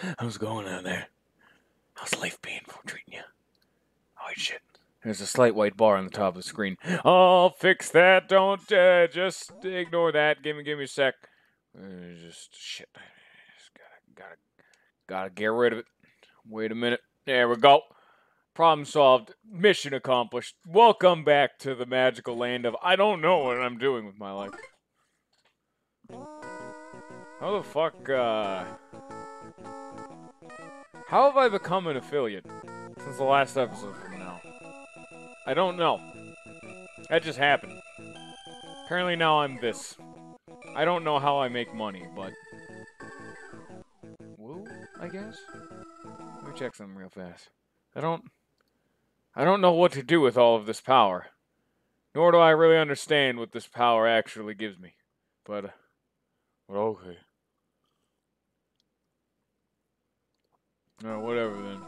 How's it going down there? How's life being for treating you? Oh, shit. There's a slight white bar on the top of the screen. I'll fix that. Don't uh, just ignore that. Give me, give me a sec. Uh, just shit. Just gotta, gotta, gotta get rid of it. Wait a minute. There we go. Problem solved. Mission accomplished. Welcome back to the magical land of I don't know what I'm doing with my life. How the fuck, uh... How have I become an affiliate since the last episode from now? I don't know. That just happened. Apparently now I'm this. I don't know how I make money, but... Woo, I guess? Let me check something real fast. I don't... I don't know what to do with all of this power. Nor do I really understand what this power actually gives me. But... Uh, okay. No, whatever then.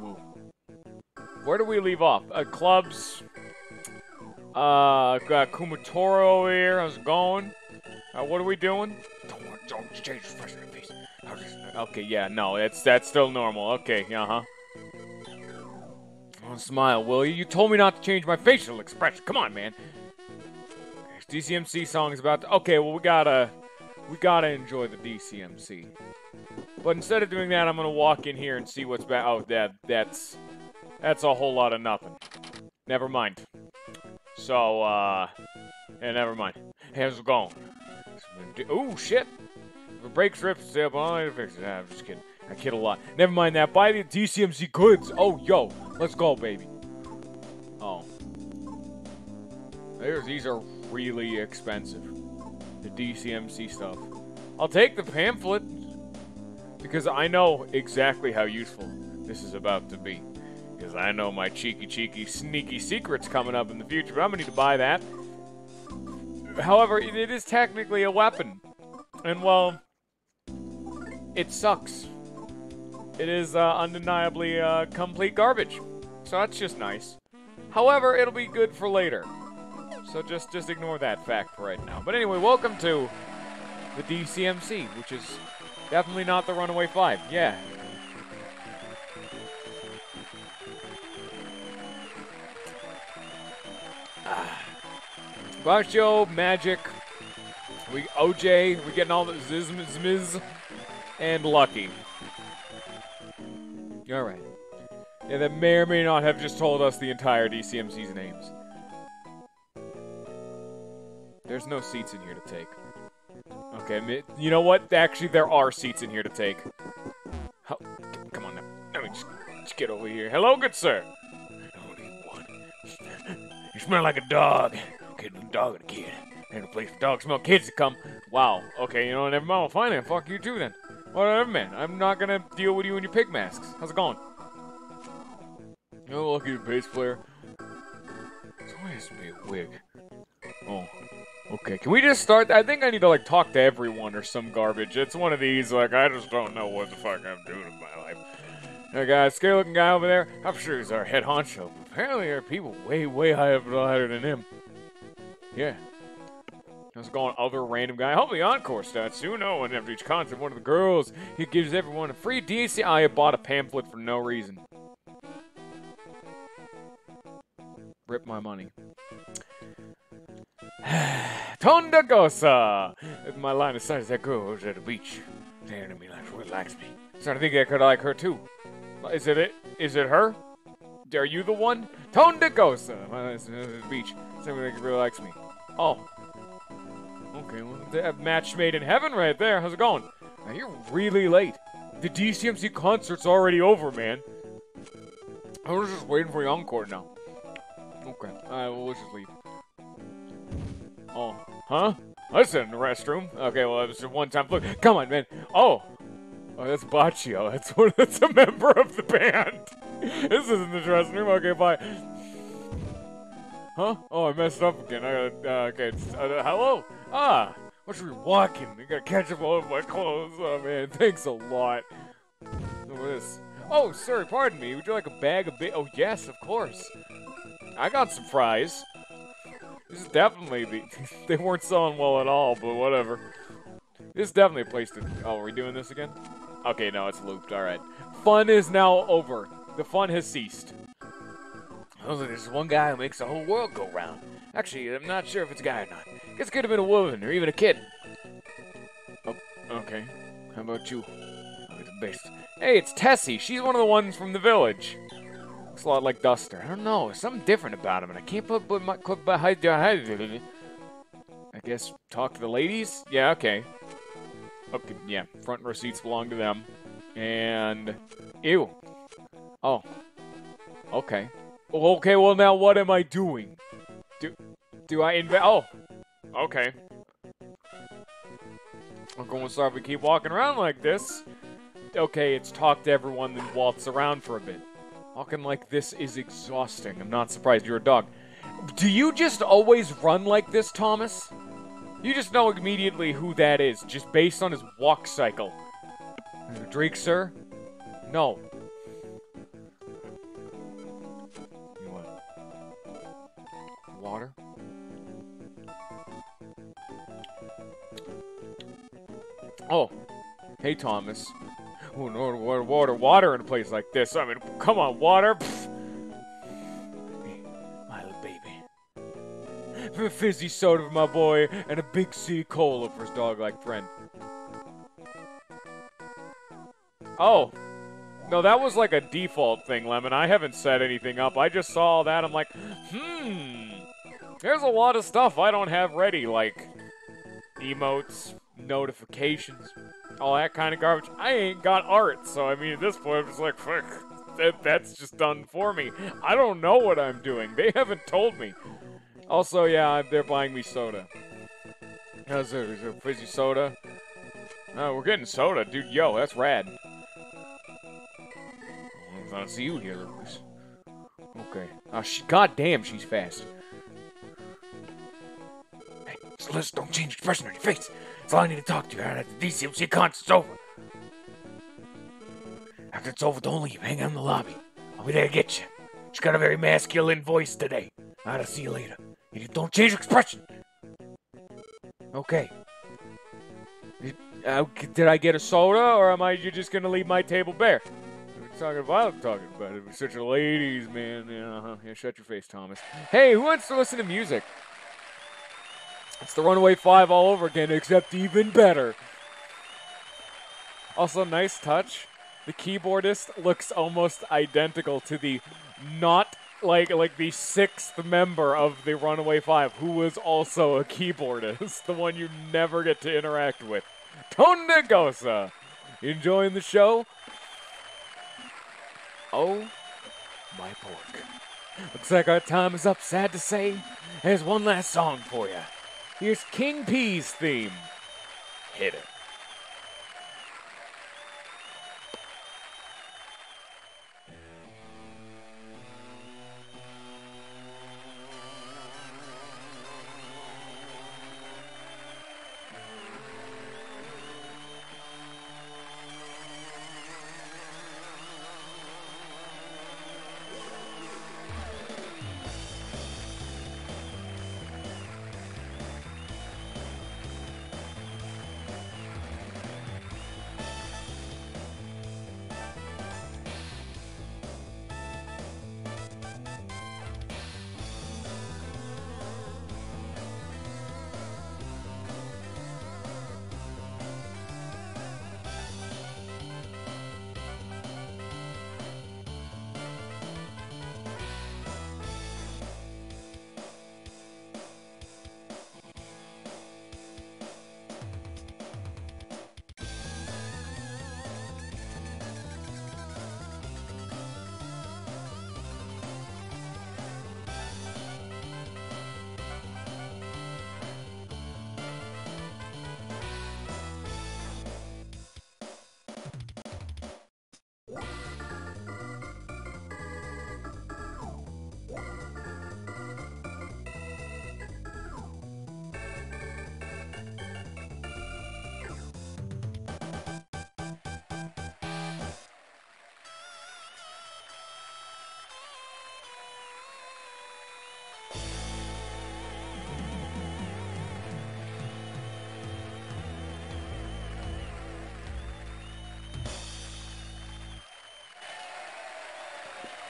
Woo. Where do we leave off? Uh, clubs. Uh, got Kumatora here. How's it going? Uh, what are we doing? Don't, don't change the expression of face. Okay, yeah, no, that's that's still normal. Okay, uh huh. Oh, smile, will you? You told me not to change my facial expression. Come on, man. DCMC song is about to. Okay, well we gotta, we gotta enjoy the DCMC. But instead of doing that, I'm gonna walk in here and see what's back. Oh, that that's that's a whole lot of nothing. Never mind. So, uh, yeah, never mind. How's it going? Oh shit! If it breaks, rips, stay up. Oh, I fix it. I'm just kidding. I kid a lot. Never mind that. Buy the DCMC goods. Oh, yo, let's go, baby. Oh, these are really expensive. The DCMC stuff. I'll take the pamphlet because I know exactly how useful this is about to be. Because I know my cheeky, cheeky, sneaky secrets coming up in the future, but I'm going to need to buy that. However, it is technically a weapon. And, well, it sucks. It is uh, undeniably uh, complete garbage. So that's just nice. However, it'll be good for later. So just just ignore that fact for right now. But anyway, welcome to the DCMC, which is definitely not the Runaway 5. Yeah. Ah. Basho, Magic, we OJ, we getting all the Zizmiz, and Lucky. Alright. Yeah, that may or may not have just told us the entire DCMC's names. There's no seats in here to take. Okay, you know what? Actually, there are seats in here to take. Come on now. Let me just, just get over here. Hello, good sir. You smell like a dog. Kid, dog and a kid. Ain't a place for dogs smell kids to come. Wow. Okay, you know, never mind. Well, fine then. Fuck you too then. Whatever, man. I'm not gonna deal with you and your pig masks. How's it going? Oh, lucky bass player. It's always a wig. Oh. Okay, can we just start? I think I need to, like, talk to everyone or some garbage. It's one of these, like, I just don't know what the fuck I'm doing in my life. That guy, scary looking guy over there, I'm sure he's our head honcho. Apparently there are people way, way higher ladder than him. Yeah. It going, other random guy? Hopefully encore stats. You know, and after each concert, one of the girls, he gives everyone a free DC. I bought a pamphlet for no reason. Rip my money. Tonda Gossa! My line of sight is that girl over at the beach. Staring at me like she likes me. Starting to think I could like her too. Is it it? Is it her? Are you the one? Tonda Gossa! My line at the beach. Somebody like she really likes me. Oh. Okay, well, have match made in heaven right there. How's it going? Now, you're really late. The DCMC concert's already over, man. I was just waiting for your encore now. Okay. Alright, well, let's just leave. Oh, huh? That's in the restroom. Okay, well, it was a one-time fluke. Come on, man. Oh, oh, that's Baccio. That's one. That's a member of the band. this isn't the dressing room. Okay, bye. Huh? Oh, I messed up again. I got. Uh, okay. Uh, hello. Ah. What should we walking? I gotta catch up all of my clothes. Oh man, thanks a lot. Look at this. Oh, sir, pardon me. Would you like a bag of ba- Oh, yes, of course. I got some fries. This is definitely the. they weren't selling well at all, but whatever. This is definitely a place to. Oh, are we doing this again? Okay, no, it's looped. All right. Fun is now over. The fun has ceased. Oh, there's one guy who makes the whole world go round. Actually, I'm not sure if it's a guy or not. It could have been a woman or even a kid. Oh, okay. How about you? Hey, it's Tessie. She's one of the ones from the village. Looks a lot like Duster. I don't know. Something different about him, and I can't put, put my clip behind. I guess talk to the ladies. Yeah, okay. Okay, yeah. Front row seats belong to them. And ew. Oh. Okay. Okay. Well, now what am I doing? Do do I invest? Oh. Okay. I'm going to start if we keep walking around like this. Okay, it's talk to everyone, then waltz around for a bit. Walking like this is exhausting. I'm not surprised you're a dog. Do you just always run like this, Thomas? You just know immediately who that is, just based on his walk cycle. Drake, sir? No. You want water? Oh. Hey, Thomas. Oh, no, water, water, water in a place like this. I mean, come on, water. My little baby. Fizzy soda for my boy, and a big C cola for his dog-like friend. Oh. No, that was like a default thing, Lemon. I haven't set anything up. I just saw that. I'm like, hmm. There's a lot of stuff I don't have ready, like emotes, notifications, all that kind of garbage. I ain't got art, so I mean, at this point, I'm just like, fuck, that, that's just done for me. I don't know what I'm doing. They haven't told me. Also, yeah, they're buying me soda. How's it? Is it fizzy soda? We're getting soda, dude. Yo, that's rad. I see you here, Lucas. Okay. Oh, she, God damn, she's fast. Celeste, don't change expression on your face. That's all I need to talk to you. Right? The DCMC concert's over. After it's over, don't leave. Hang out in the lobby. I'll be there to get you. She's got a very masculine voice today. I'll see you later. You don't change your expression. Okay. Uh, did I get a soda, or am I you just gonna leave my table bare? We're talking about talking about it. We're such a ladies, man. Yeah, uh-huh. yeah, shut your face, Thomas. Hey, who wants to listen to music? It's the Runaway 5 all over again, except even better. Also, nice touch. The keyboardist looks almost identical to the not like like the sixth member of the Runaway Five, who was also a keyboardist, the one you never get to interact with. Tone Gosa. Enjoying the show? Oh my pork. Looks like our time is up, sad to say. There's one last song for you. Here's King P's theme. Hit it.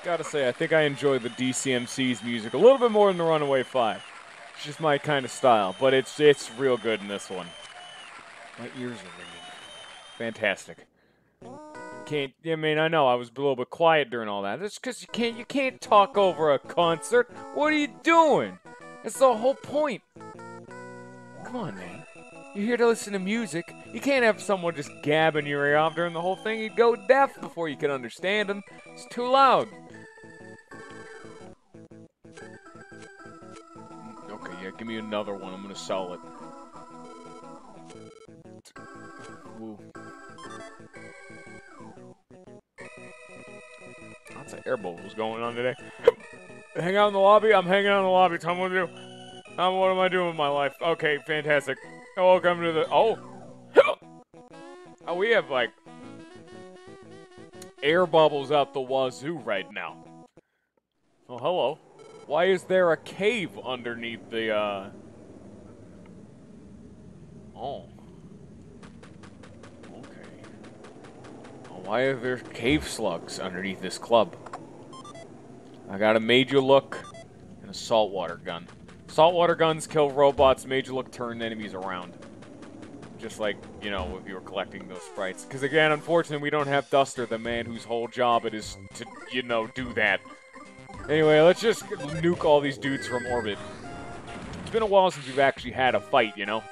Gotta say, I think I enjoy the DCMC's music a little bit more than the Runaway Five. It's just my kind of style, but it's it's real good in this one. My ears are ringing. Fantastic. Can't. I mean, I know I was a little bit quiet during all that. That's because you can't. You can't talk over a concert. What are you doing? That's the whole point. Come on, man. You're here to listen to music. You can't have someone just gabbing your ear off during the whole thing. You'd go deaf before you can understand them. It's too loud. Another one. I'm gonna sell it. Lots of air bubbles going on today. Hang out in the lobby? I'm hanging out in the lobby. Me what to do. Um, what am I doing with my life? Okay, fantastic. Welcome to the... Oh! oh, we have, like, air bubbles out the wazoo right now. Oh, hello. Why is there a cave underneath the, uh... Oh. Okay. Why are there cave slugs underneath this club? I got a major look and a saltwater gun. Saltwater guns kill robots, major look turn enemies around. Just like, you know, if you were collecting those sprites. Because again, unfortunately, we don't have Duster, the man whose whole job it is to, you know, do that. Anyway, let's just nuke all these dudes from orbit. It's been a while since we've actually had a fight, you know?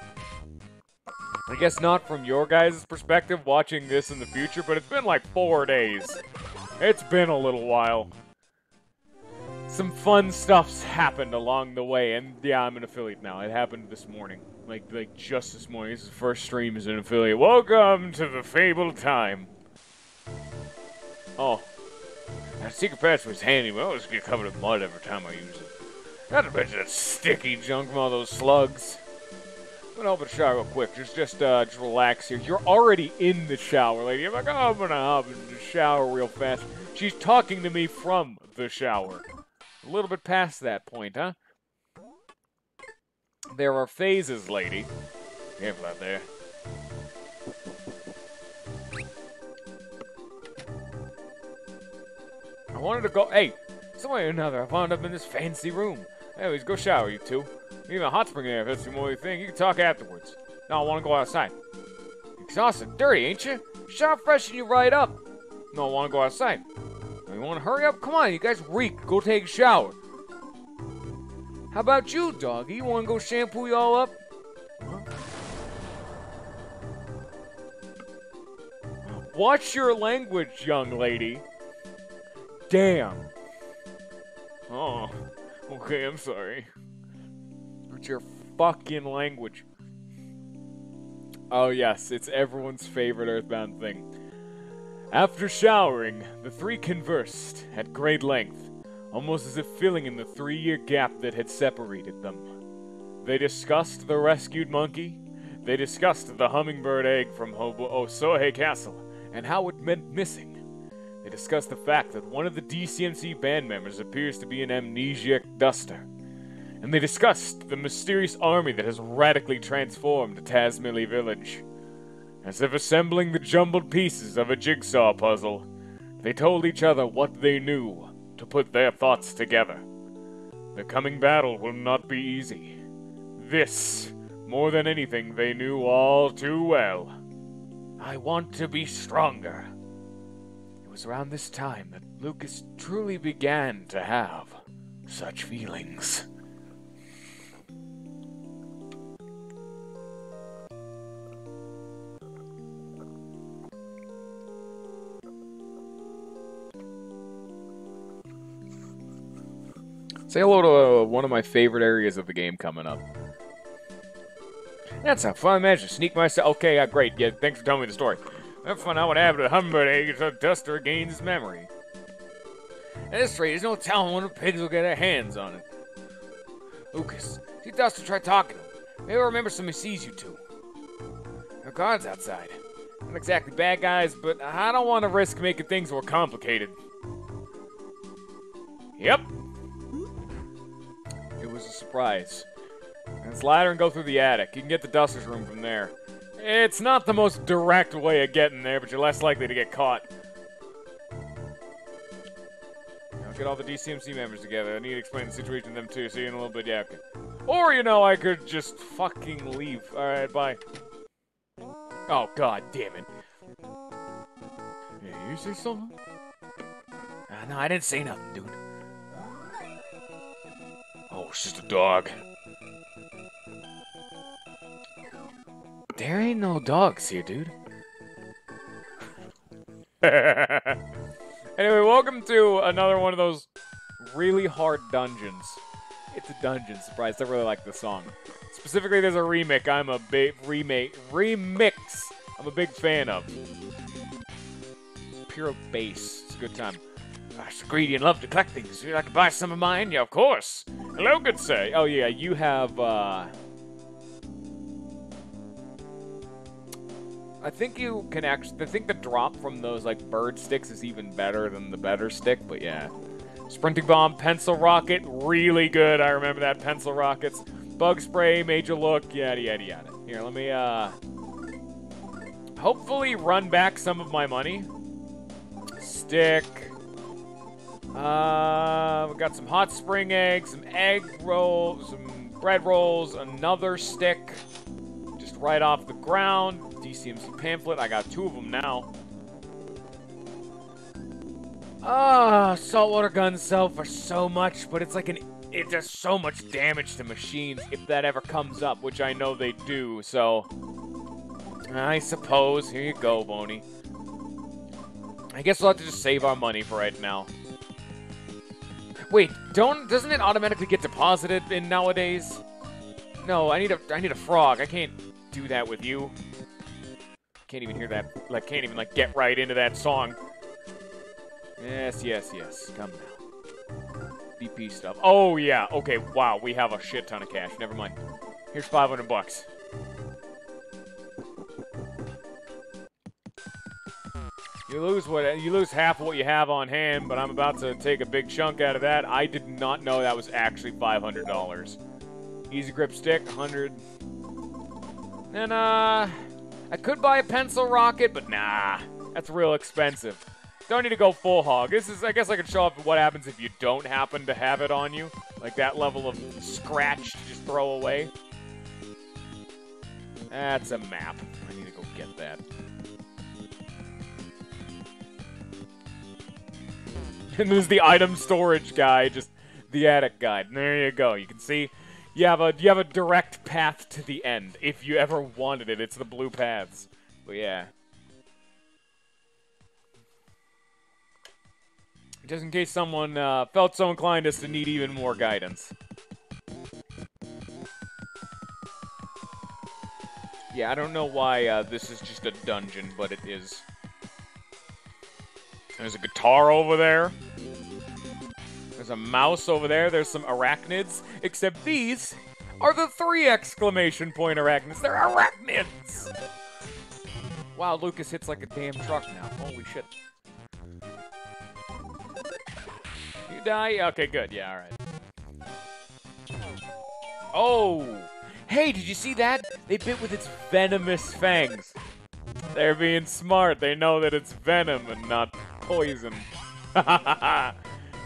I guess not from your guys' perspective watching this in the future, but it's been like four days. It's been a little while some fun stuff's happened along the way, and yeah, I'm an affiliate now. It happened this morning, like like just this morning. This is the first stream as an affiliate. Welcome to the fabled time. Oh, that secret password is handy, but I always get covered in mud every time I use it. Not to mention that sticky junk from all those slugs. Gonna open the shower real quick. Just, just, uh, just relax here. You're already in the shower, lady. I'm like, oh, I'm gonna hop in the shower real fast. She's talking to me from the shower. A little bit past that point, huh? There are phases, lady. Careful out there. I wanted to go. Hey, some way or another, I wound up in this fancy room. Anyways, go shower, you two. Even a hot spring there if that's the more you think. You can talk afterwards. No, I want to go outside. Exhausted, dirty, ain't you? Shower freshen you right up. No, I want to go outside. You want to hurry up? Come on, you guys reek. Go take a shower. How about you, doggy? You want to go shampoo y'all up? Watch your language, young lady. Damn. Oh, okay, I'm sorry. Your fucking language? Oh, yes, it's everyone's favorite Earthbound thing. After showering, the three conversed at great length, almost as if filling in the three year gap that had separated them. They discussed the rescued monkey, they discussed the hummingbird egg from Hobo Osohe Castle, and how it meant missing. They discussed the fact that one of the DCMC band members appears to be an amnesiac duster. And they discussed the mysterious army that has radically transformed Tazmily Village. As if assembling the jumbled pieces of a jigsaw puzzle, they told each other what they knew to put their thoughts together. The coming battle will not be easy. This, more than anything, they knew all too well. I want to be stronger. It was around this time that Lucas truly began to have such feelings. Say hello to uh, one of my favorite areas of the game coming up. That's a fun. I to sneak myself. Okay, yeah, great. Yeah, thanks for telling me the story. That's fun out what happened to Hummingbird Egg so Duster gains memory. At this rate, there's no telling when the pigs will get their hands on it. Lucas, see Duster try talking to him. Maybe he'll remember some he sees you two. There guards outside. Not exactly bad guys, but I don't want to risk making things more complicated. Yep, surprise. It's ladder and go through the attic. You can get the Duster's room from there. It's not the most direct way of getting there, but you're less likely to get caught. I'll get all the DCMC members together. I need to explain the situation to them too. See you in a little bit. Yeah, okay. Or, you know, I could just fucking leave. Alright, bye. Oh, god damn it. You say something? Uh, no, I didn't say nothing, dude. It's just a dog. There ain't no dogs here, dude. anyway, welcome to another one of those really hard dungeons. It's a dungeon, surprise. I really like the song. Specifically, there's a remake I'm a big remake remix I'm a big fan of. Pure bass. It's a good time. I'm so greedy and love to collect things. Would like to buy some of mine? Yeah, of course. Hello, good sir. Oh, yeah, you have, uh... I think you can actually... I think the drop from those, like, bird sticks is even better than the better stick, but yeah. Sprinting Bomb, Pencil Rocket, really good. I remember that. Pencil Rockets. Bug Spray, Major Look, yada, yada, yada. Here, let me, uh... Hopefully run back some of my money. Stick. Uh, we got some hot spring eggs, some egg rolls, some bread rolls, another stick. Just right off the ground. DCMC pamphlet. I got two of them now. Ah, saltwater guns sell for so much, but it's like an it does so much damage to machines if that ever comes up, which I know they do, so I suppose. Here you go, Boney. I guess we'll have to just save our money for right now. Wait, don't doesn't it automatically get deposited in nowadays? No, I need a I need a frog. I can't do that with you. Can't even hear that. Like, can't even like get right into that song. Yes, yes, yes. Come now. DP stuff. Oh yeah. Okay. Wow. We have a shit ton of cash. Never mind. Here's 500 bucks. You lose what you lose half of what you have on hand, but I'm about to take a big chunk out of that. I did not know that was actually $500. Easy grip stick, 100. And uh, I could buy a pencil rocket, but nah, that's real expensive. Don't need to go full hog. This is, I guess, I could show off what happens if you don't happen to have it on you, like that level of scratch to just throw away. That's a map. I need to go get that. And there's the item storage guy, just the attic guide. And there you go. You can see you have a you have a direct path to the end if you ever wanted it. It's the blue paths. But yeah. Just in case someone uh, felt so inclined as to need even more guidance. Yeah, I don't know why uh, this is just a dungeon, but it is. There's a guitar over there. There's a mouse over there. There's some arachnids. Except these are the three exclamation point arachnids. They're arachnids! Wow, Lucas hits like a damn truck now. Holy shit. You die? Okay, good. Yeah, alright. Oh! Hey, did you see that? They bit with its venomous fangs. They're being smart. They know that it's venom and not poison.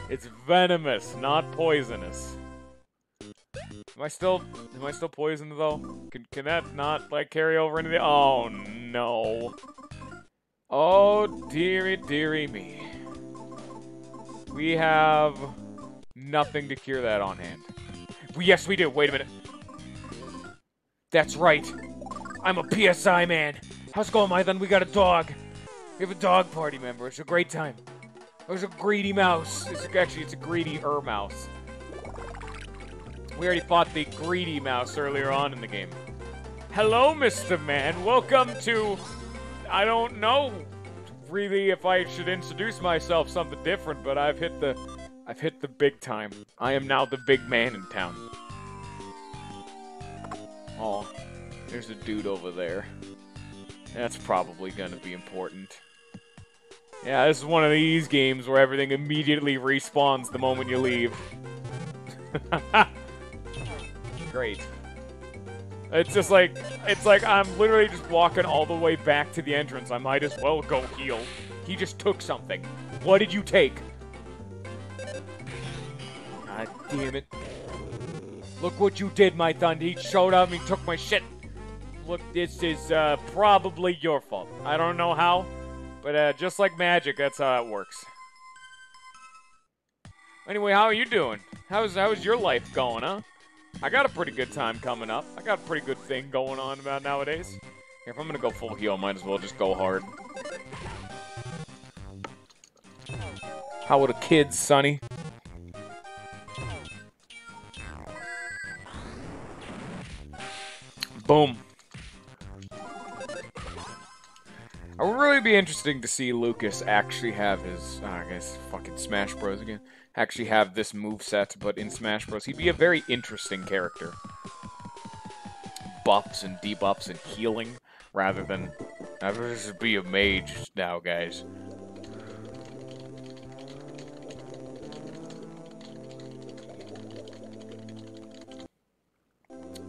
it's venomous, not poisonous. Am I still am I still poisoned though? Can can that not like carry over into the Oh no. Oh dearie dearie me. We have nothing to cure that on hand. Yes, we do. Wait a minute. That's right. I'm a PSI man. How's going, my then? We got a dog. We have a dog party member. It's a great time. There's a greedy mouse. It's actually, it's a greedy er mouse. We already fought the greedy mouse earlier on in the game. Hello, Mr. Man. Welcome to... I don't know really if I should introduce myself something different, but I've hit the... I've hit the big time. I am now the big man in town. Oh, there's a dude over there. That's probably gonna be important. Yeah, this is one of these games where everything immediately respawns the moment you leave. Great. It's just like, it's like I'm literally just walking all the way back to the entrance. I might as well go heal. He just took something. What did you take? God damn it. Look what you did, my thunder. He showed up and he took my shit. Look, this is uh, probably your fault. I don't know how, but uh, just like magic, that's how it works. Anyway, how are you doing? How's how's your life going, huh? I got a pretty good time coming up. I got a pretty good thing going on about nowadays. If I'm gonna go full heal, might as well just go hard. How are the kids, Sonny? Boom. It would really be interesting to see Lucas actually have his, uh, I guess, fucking Smash Bros. again, actually have this move set, but in Smash Bros. He'd be a very interesting character. Buffs and debuffs and healing, rather than, I would just be a mage now, guys.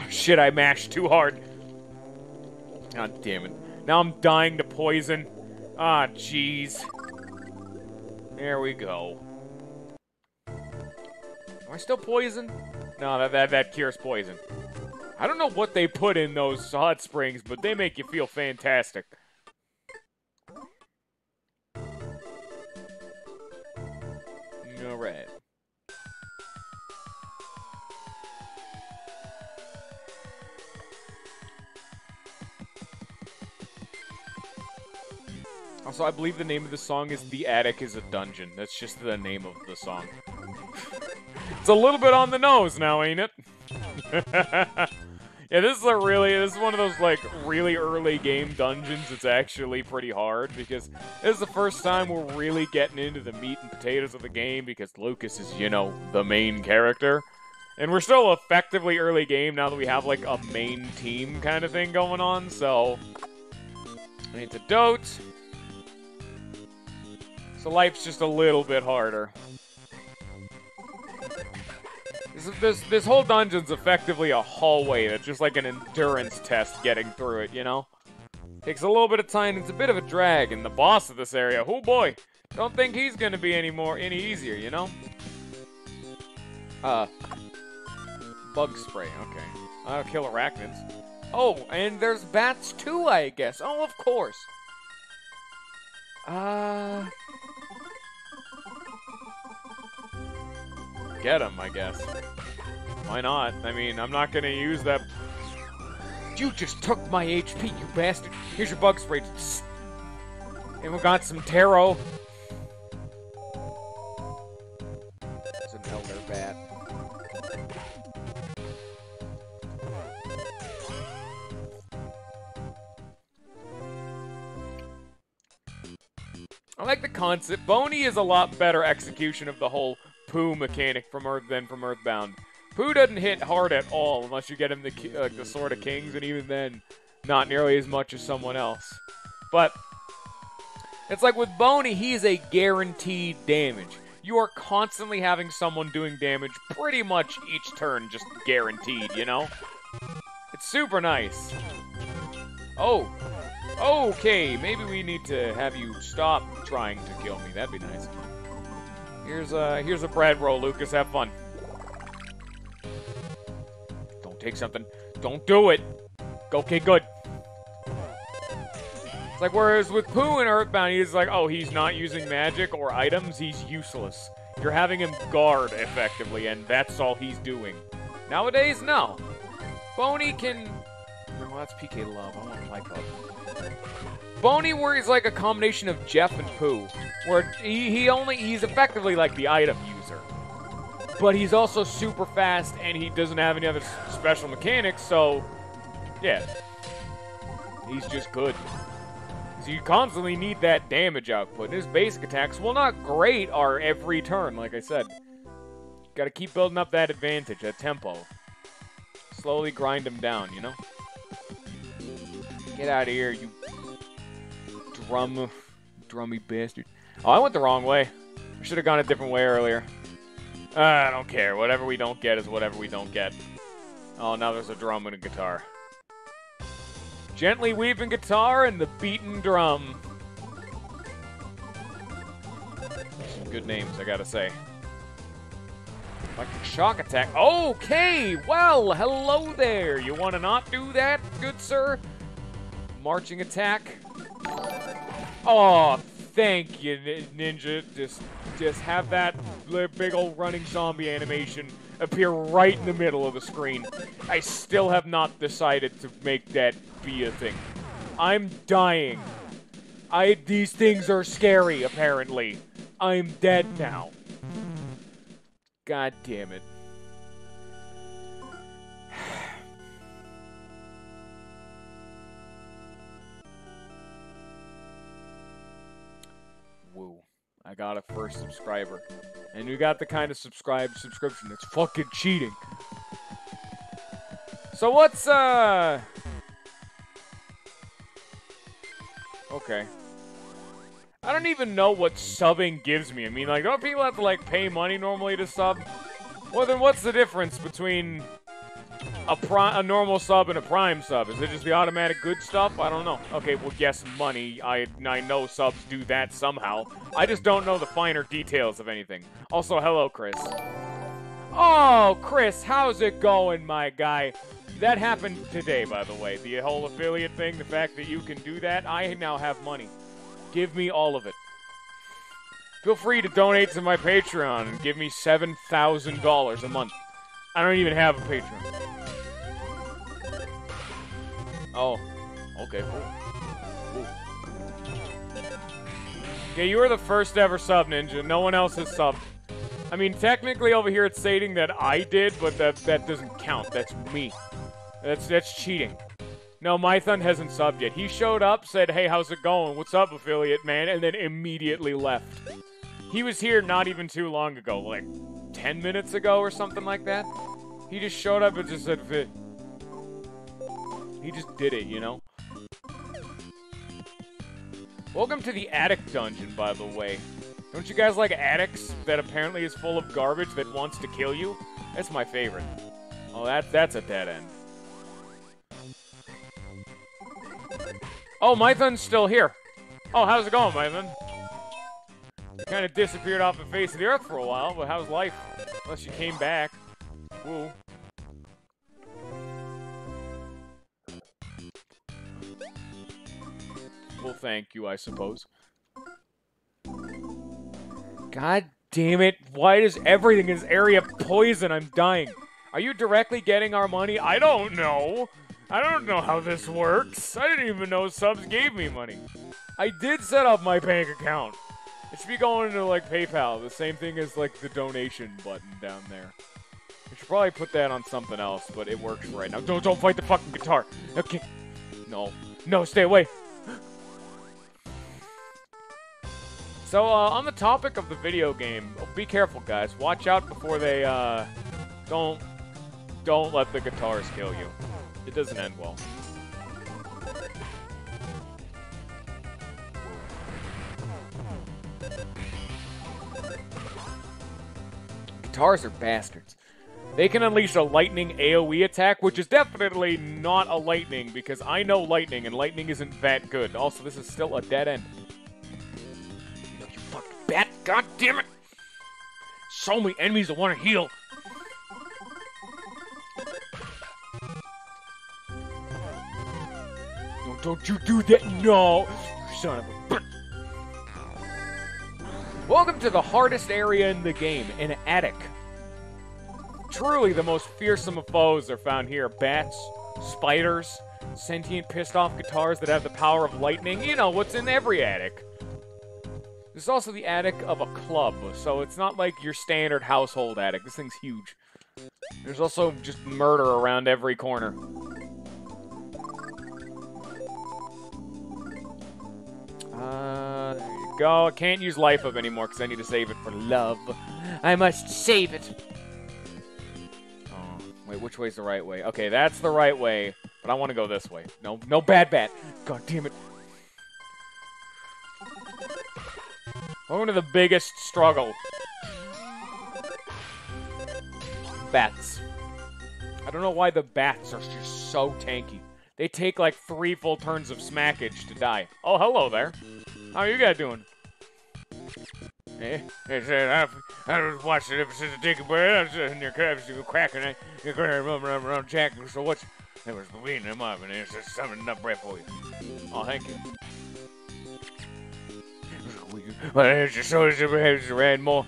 Shit, I mashed too hard. God damn it. Now I'm dying to poison. Ah, jeez. There we go. Am I still poisoned? No, that, that, that cures poison. I don't know what they put in those hot springs, but they make you feel fantastic. Alright. Also, I believe the name of the song is The Attic is a Dungeon. That's just the name of the song. it's a little bit on the nose now, ain't it? yeah, this is a really, this is one of those, like, really early game dungeons. It's actually pretty hard because this is the first time we're really getting into the meat and potatoes of the game because Lucas is, you know, the main character. And we're still effectively early game now that we have, like, a main team kind of thing going on, so... Antidote. So life's just a little bit harder. This, this, this whole dungeon's effectively a hallway that's just like an endurance test getting through it, you know? Takes a little bit of time, it's a bit of a drag, and the boss of this area, oh boy, don't think he's gonna be any more, any easier, you know? Uh, bug spray, okay. I'll kill arachnids. Oh, and there's bats too, I guess. Oh, of course. Uh... get him, I guess. Why not? I mean, I'm not gonna use that... You just took my HP, you bastard! Here's your bug spray. And we got some taro. It's an elder bat. I like the concept. Boney is a lot better execution of the whole Pooh mechanic from Earth than from Earthbound. Pooh doesn't hit hard at all unless you get him the, uh, the Sword of Kings, and even then, not nearly as much as someone else. But it's like with Boney, he's a guaranteed damage. You are constantly having someone doing damage pretty much each turn, just guaranteed, you know? It's super nice. Oh, okay, maybe we need to have you stop trying to kill me. That'd be nice. Uh, here's a, here's a bread roll, Lucas. Have fun. Don't take something. Don't do it. Okay, good. It's like, whereas with Pooh and Earthbound, he's like, oh, he's not using magic or items, he's useless. You're having him guard, effectively, and that's all he's doing. Nowadays, no. Boney can... Well, that's PK Love. I want Lyco. Boney worries like a combination of Jeff and Pooh, where he, he only he's effectively like the item user, but he's also super fast and he doesn't have any other special mechanics. So, yeah, he's just good. So you constantly need that damage output. his basic attacks, well, not great, are every turn. Like I said, got to keep building up that advantage, that tempo. Slowly grind him down, you know. Get out of here, you drum, drummy bastard. Oh, I went the wrong way. I should have gone a different way earlier. Uh, I don't care. Whatever we don't get is whatever we don't get. Oh, now there's a drum and a guitar. Gently weaving guitar and the beaten drum. Some good names, I gotta say. Electric shock attack. Okay, well, hello there. You want to not do that, good sir? Marching attack. Oh, thank you, Ninja. Just, just have that big old running zombie animation appear right in the middle of the screen. I still have not decided to make that be a thing. I'm dying. I these things are scary, apparently. I'm dead now. God damn it. I got a first subscriber. And you got the kind of subscribe subscription that's fucking cheating. So what's uh Okay. I don't even know what subbing gives me. I mean, like, don't people have to, like, pay money normally to sub? Well, then what's the difference between a, pri a normal sub and a prime sub? Is it just the automatic good stuff? I don't know. Okay, well, yes, money. I, I know subs do that somehow. I just don't know the finer details of anything. Also, hello, Chris. Oh, Chris, how's it going, my guy? That happened today, by the way. The whole affiliate thing, the fact that you can do that, I now have money. Give me all of it. Feel free to donate to my Patreon and give me $7,000 a month. I don't even have a Patreon. Oh, okay. Okay, you were the first ever sub, Ninja. No one else has subbed. I mean, technically over here it's stating that I did, but that, that doesn't count. That's me. That's that's cheating. No, Mython hasn't subbed yet. He showed up, said, hey, how's it going? What's up, affiliate, man? And then immediately left. He was here not even too long ago, like 10 minutes ago or something like that. He just showed up and just said. He just did it, you know? Welcome to the attic dungeon, by the way. Don't you guys like attics that apparently is full of garbage that wants to kill you? That's my favorite. Oh, that, that's a dead end. Oh, Mython's still here. Oh, how's it going, Mython? Kind of disappeared off the face of the earth for a while, but how's life? Unless you came back. Woo. Well, thank you, I suppose. God damn it. Why does everything in this area poison? I'm dying. Are you directly getting our money? I don't know. I don't know how this works. I didn't even know subs gave me money. I did set up my bank account. It should be going into like PayPal, the same thing as like the donation button down there. I should probably put that on something else, but it works right now. Don't don't fight the fucking guitar. Okay. No. No, stay away. So, uh, on the topic of the video game, be careful, guys. Watch out before they, uh, don't, don't let the guitars kill you. It doesn't end well. Guitars are bastards. They can unleash a lightning AoE attack, which is definitely not a lightning, because I know lightning, and lightning isn't that good. Also, this is still a dead end. Bat, god damn it! So many enemies that want to heal. Don't you do that! No! You Son of a... Welcome to the hardest area in the game, an attic. Truly the most fearsome of foes are found here. Bats, spiders, sentient pissed off guitars that have the power of lightning. You know, what's in every attic. This is also the attic of a club, so it's not like your standard household attic. This thing's huge. There's also just murder around every corner. Uh, there you go. I can't use life up anymore because I need to save it for love. I must save it. Oh, wait, which way's the right way? Okay, that's the right way, but I want to go this way. No, no bad bat. God damn it. Welcome to the biggest struggle. Bats. I don't know why the bats are just so tanky. They take like three full turns of smackage to die. Oh, hello there. How are you guys doing? Eh? He said, I've, I was watching it since the dick bird. I was sitting there cracking, cracking it. You're to run around, around Jack. So what's. It was beating him up, and it's just something enough bread for you. Oh, thank you. But it's just so a red more.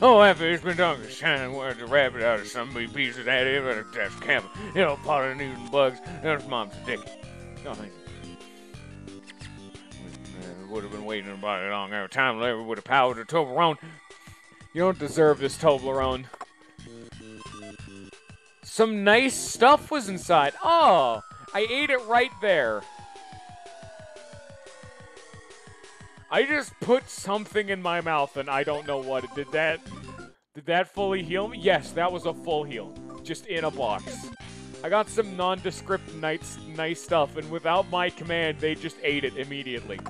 Oh, after it's been done, shining where the rabbit out of some big piece of that, but that's camp. You know, pollinating bugs. That's mom's dick. No, thank. Uh, would have been waiting about a long time. Larry would have powered a Toblerone. You don't deserve this Toblerone. Some nice stuff was inside. Oh, I ate it right there. I just put something in my mouth and I don't know what. Did that did that fully heal me? Yes, that was a full heal. Just in a box. I got some nondescript nice, nice stuff, and without my command, they just ate it immediately.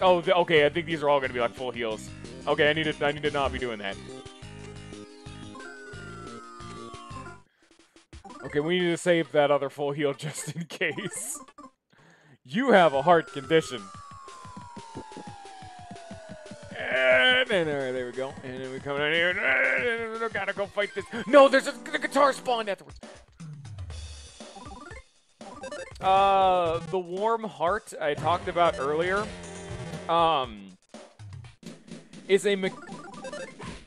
Oh, okay, I think these are all going to be like full heals. Okay, I need to, I need to not be doing that. Okay, we need to save that other full heal just in case. You have a heart condition. And then, all right, there we go. And then we come in here. And, gotta go fight this. No, there's a the guitar spawned afterwards. Uh, the warm heart I talked about earlier, um, is a.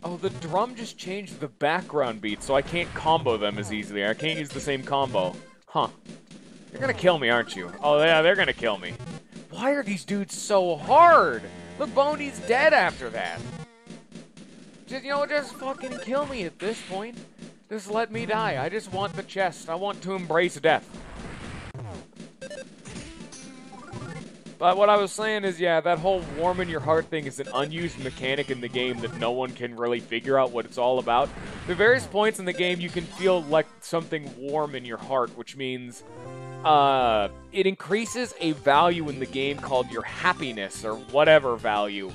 oh, the drum just changed the background beat, so I can't combo them as easily. I can't use the same combo. Huh. You're gonna kill me, aren't you? Oh, yeah, they're gonna kill me. Why are these dudes so hard? Look, Boney's dead after that. Just, you know, just fucking kill me at this point. Just let me die. I just want the chest. I want to embrace death. But what I was saying is, yeah, that whole warm in your heart thing is an unused mechanic in the game that no one can really figure out what it's all about. Are various points in the game you can feel like something warm in your heart, which means uh, it increases a value in the game called your happiness or whatever value,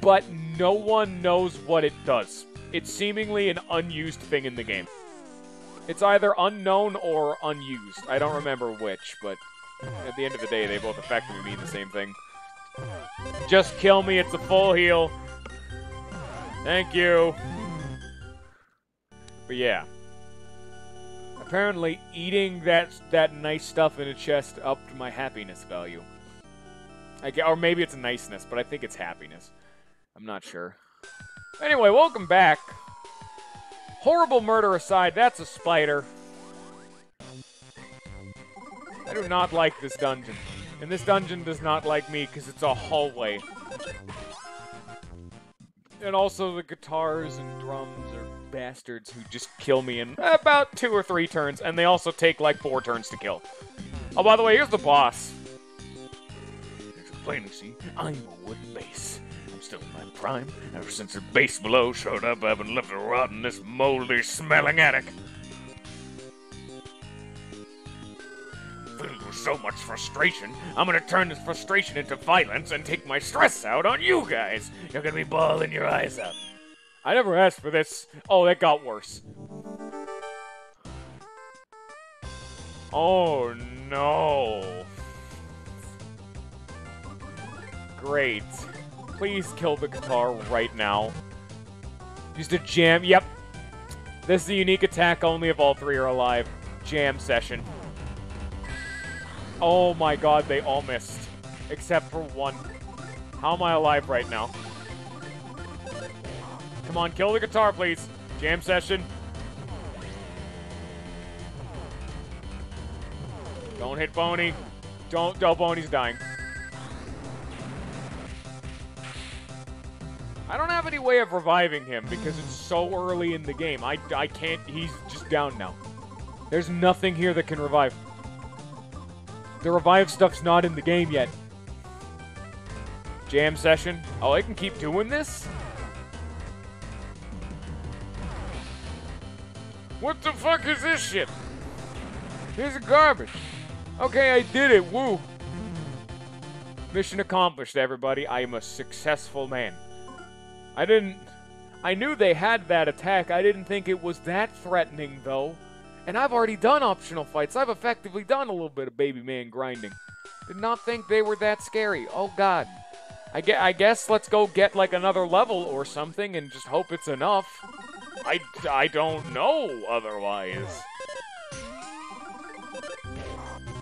but no one knows what it does. It's seemingly an unused thing in the game. It's either unknown or unused. I don't remember which, but at the end of the day, they both effectively mean the same thing. Just kill me, it's a full heal. Thank you. But yeah. Apparently, eating that that nice stuff in a chest upped my happiness value. I or maybe it's niceness, but I think it's happiness. I'm not sure. Anyway, welcome back. Horrible murder aside, that's a spider. I do not like this dungeon. And this dungeon does not like me because it's a hallway. And also the guitars and drums are bastards who just kill me in about two or three turns, and they also take like four turns to kill. Oh, by the way, here's the boss. As you plainly see, I'm a wooden bass. I'm still in my prime. Ever since the bass below showed up, I've been left to rot in this moldy, smelling attic. So much frustration, I'm gonna turn this frustration into violence and take my stress out on you guys. You're gonna be bawling your eyes out. I never asked for this. Oh, that got worse. Oh, no. Great. Please kill the guitar right now. Used a jam. Yep. This is a unique attack only if all three are alive. Jam session. Oh my god, they all missed. Except for one. How am I alive right now? Come on, kill the guitar, please. Jam session. Don't hit Boney. Don't. Oh, Boney's dying. I don't have any way of reviving him because it's so early in the game. I, I can't. He's just down now. There's nothing here that can revive. The revive stuff's not in the game yet. Jam session. Oh, I can keep doing this? What the fuck is this shit? Here's a garbage. Okay, I did it. Woo. Mission accomplished, everybody. I am a successful man. I didn't... I knew they had that attack. I didn't think it was that threatening, though. And I've already done optional fights. I've effectively done a little bit of baby man grinding. Did not think they were that scary. Oh god. I, ge- I guess let's go get like another level or something and just hope it's enough. I, I don't know otherwise.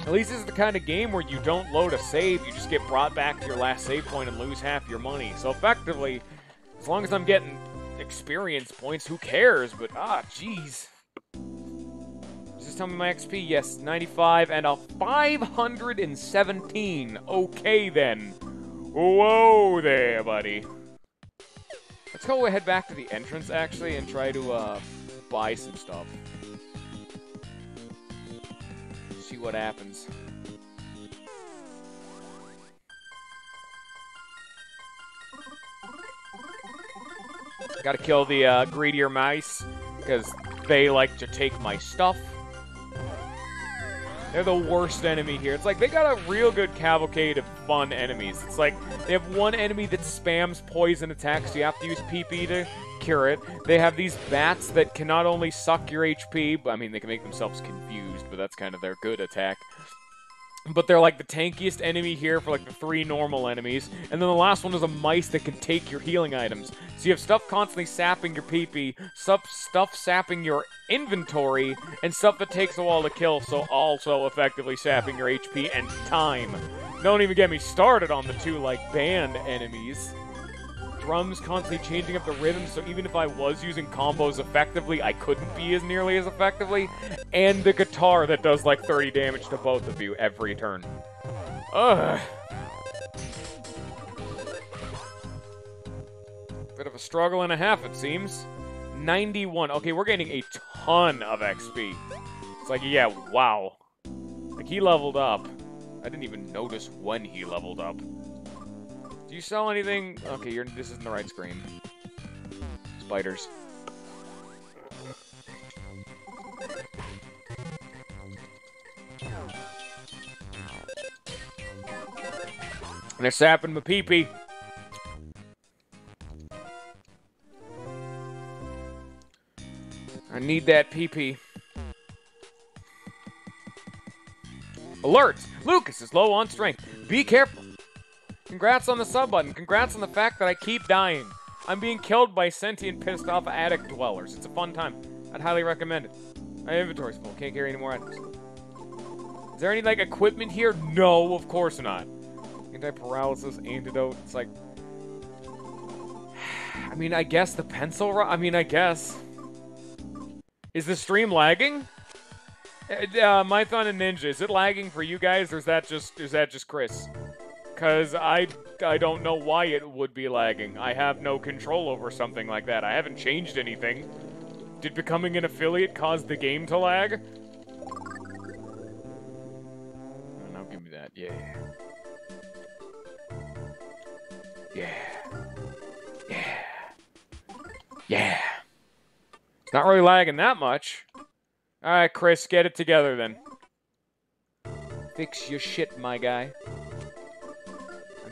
At least this is the kind of game where you don't load a save, you just get brought back to your last save point and lose half your money. So effectively, as long as I'm getting experience points, who cares? But, ah, jeez. Tell me my XP? Yes, 95 and a 517. Okay, then. Whoa there, buddy. Let's go head back to the entrance, actually, and try to, uh, buy some stuff. see what happens. Gotta kill the uh, greedier mice, because they like to take my stuff. They're the worst enemy here. It's like they got a real good cavalcade of fun enemies. It's like they have one enemy that spams poison attacks, you have to use PP to cure it. They have these bats that can not only suck your HP, but I mean, they can make themselves confused, but that's kind of their good attack. But they're like the tankiest enemy here for like the three normal enemies. And then the last one is a mice that can take your healing items. So you have stuff constantly sapping your PP, stuff, stuff sapping your inventory, and stuff that takes a while to kill, so also effectively sapping your HP and time. Don't even get me started on the two, like, band enemies drums constantly changing up the rhythm, so even if I was using combos effectively, I couldn't be as nearly as effectively. And the guitar that does like 30 damage to both of you every turn. Ugh. Bit of a struggle and a half, it seems. 91. Okay, we're getting a ton of XP. It's like, yeah, wow. Like, he leveled up. I didn't even notice when he leveled up you sell anything? Okay, you're, this isn't the right screen. Spiders. They're sapping my pee-pee. I need that pee-pee. Alert! Lucas is low on strength. Be careful. Congrats on the sub button. Congrats on the fact that I keep dying. I'm being killed by sentient pissed off attic dwellers. It's a fun time. I'd highly recommend it. My inventory's full. Can't carry any more items. Is there any, like, equipment here? No, of course not. Anti-paralysis antidote. It's like... I mean, I guess the pencil... I mean, I guess. Is the stream lagging? Uh, uh, Mython and Ninja, is it lagging for you guys, or is that just is that just Chris? Because I, I don't know why it would be lagging. I have no control over something like that. I haven't changed anything. Did becoming an affiliate cause the game to lag? Oh, now give me that. Yeah. Yeah. Yeah. Yeah. Not really lagging that much. Alright, Chris, get it together then. Fix your shit, my guy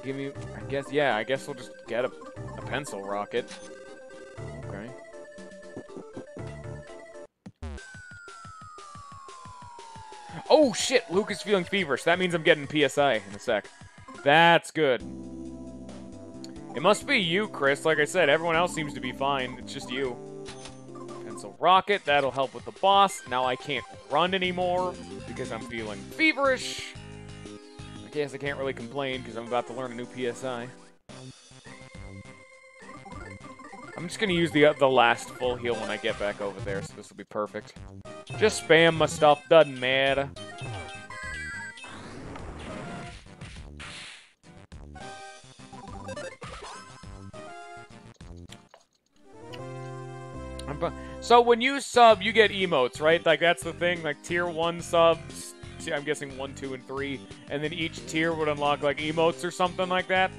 give me... I guess, yeah, I guess we'll just get a, a pencil rocket. Okay. Oh, shit! Luke is feeling feverish. That means I'm getting PSI in a sec. That's good. It must be you, Chris. Like I said, everyone else seems to be fine. It's just you. Pencil rocket. That'll help with the boss. Now I can't run anymore because I'm feeling feverish guess I can't really complain because I'm about to learn a new PSI. I'm just to use the, uh, the last full heal when I get back over there, so this will be perfect. Just spam my stuff, doesn't matter. So when you sub, you get emotes, right? Like, that's the thing, like, tier 1 subs, I'm guessing one, two, and three, and then each tier would unlock like emotes or something like that.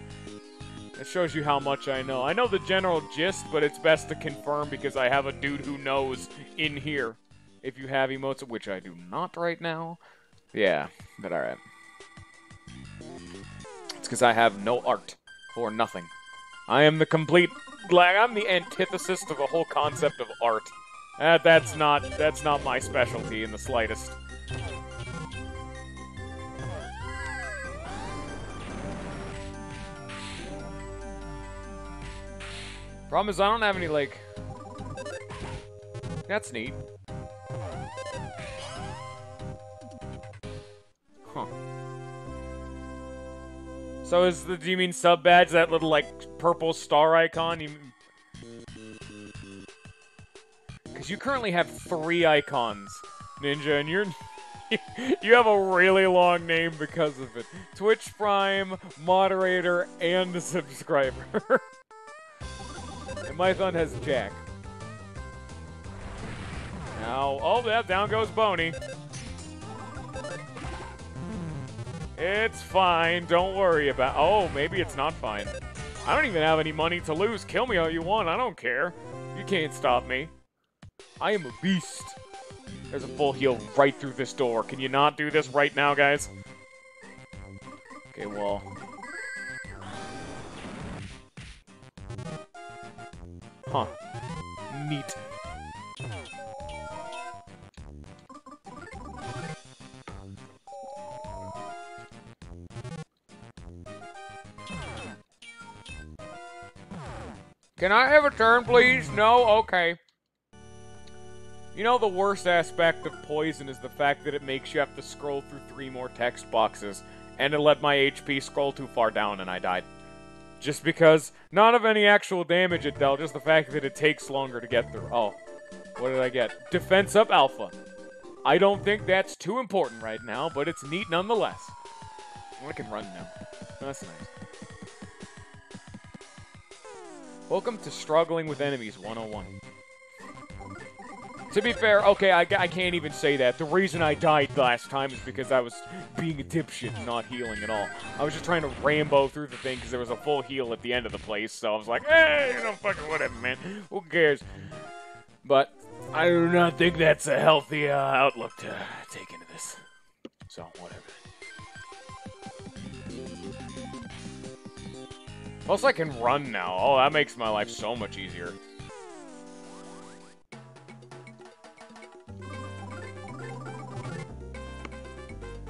It shows you how much I know. I know the general gist, but it's best to confirm because I have a dude who knows in here. If you have emotes, which I do not right now. Yeah, but alright. It's because I have no art for nothing. I am the complete, like, I'm the antithesis to the whole concept of art. Uh, that's not, that's not my specialty in the slightest. Problem is, I don't have any, like... That's neat. Huh. So is the, do you mean sub badge, that little, like, purple star icon? You, Because you currently have three icons, Ninja, and you're... you have a really long name because of it. Twitch Prime, moderator, and subscriber. and Mython has a Jack. Now, oh, yeah, down goes Boney. It's fine. Don't worry about... Oh, maybe it's not fine. I don't even have any money to lose. Kill me all you want. I don't care. You can't stop me. I am a beast. There's a full heal right through this door. Can you not do this right now, guys? Okay, well... Huh. Neat. Can I have a turn, please? No? Okay. You know the worst aspect of Poison is the fact that it makes you have to scroll through three more text boxes, and it let my HP scroll too far down and I died. Just because, not of any actual damage it dealt, just the fact that it takes longer to get through. Oh, what did I get? Defense up Alpha. I don't think that's too important right now, but it's neat nonetheless. I can run now. That's nice. Welcome to Struggling with Enemies 101. To be fair, okay, I, I can't even say that. The reason I died last time is because I was being a dipshit not healing at all. I was just trying to Rambo through the thing because there was a full heal at the end of the place, so I was like, hey, you know, fucking whatever, man. Who cares? But I do not think that's a healthy uh, outlook to take into this. So, whatever. Plus, I can run now. Oh, that makes my life so much easier.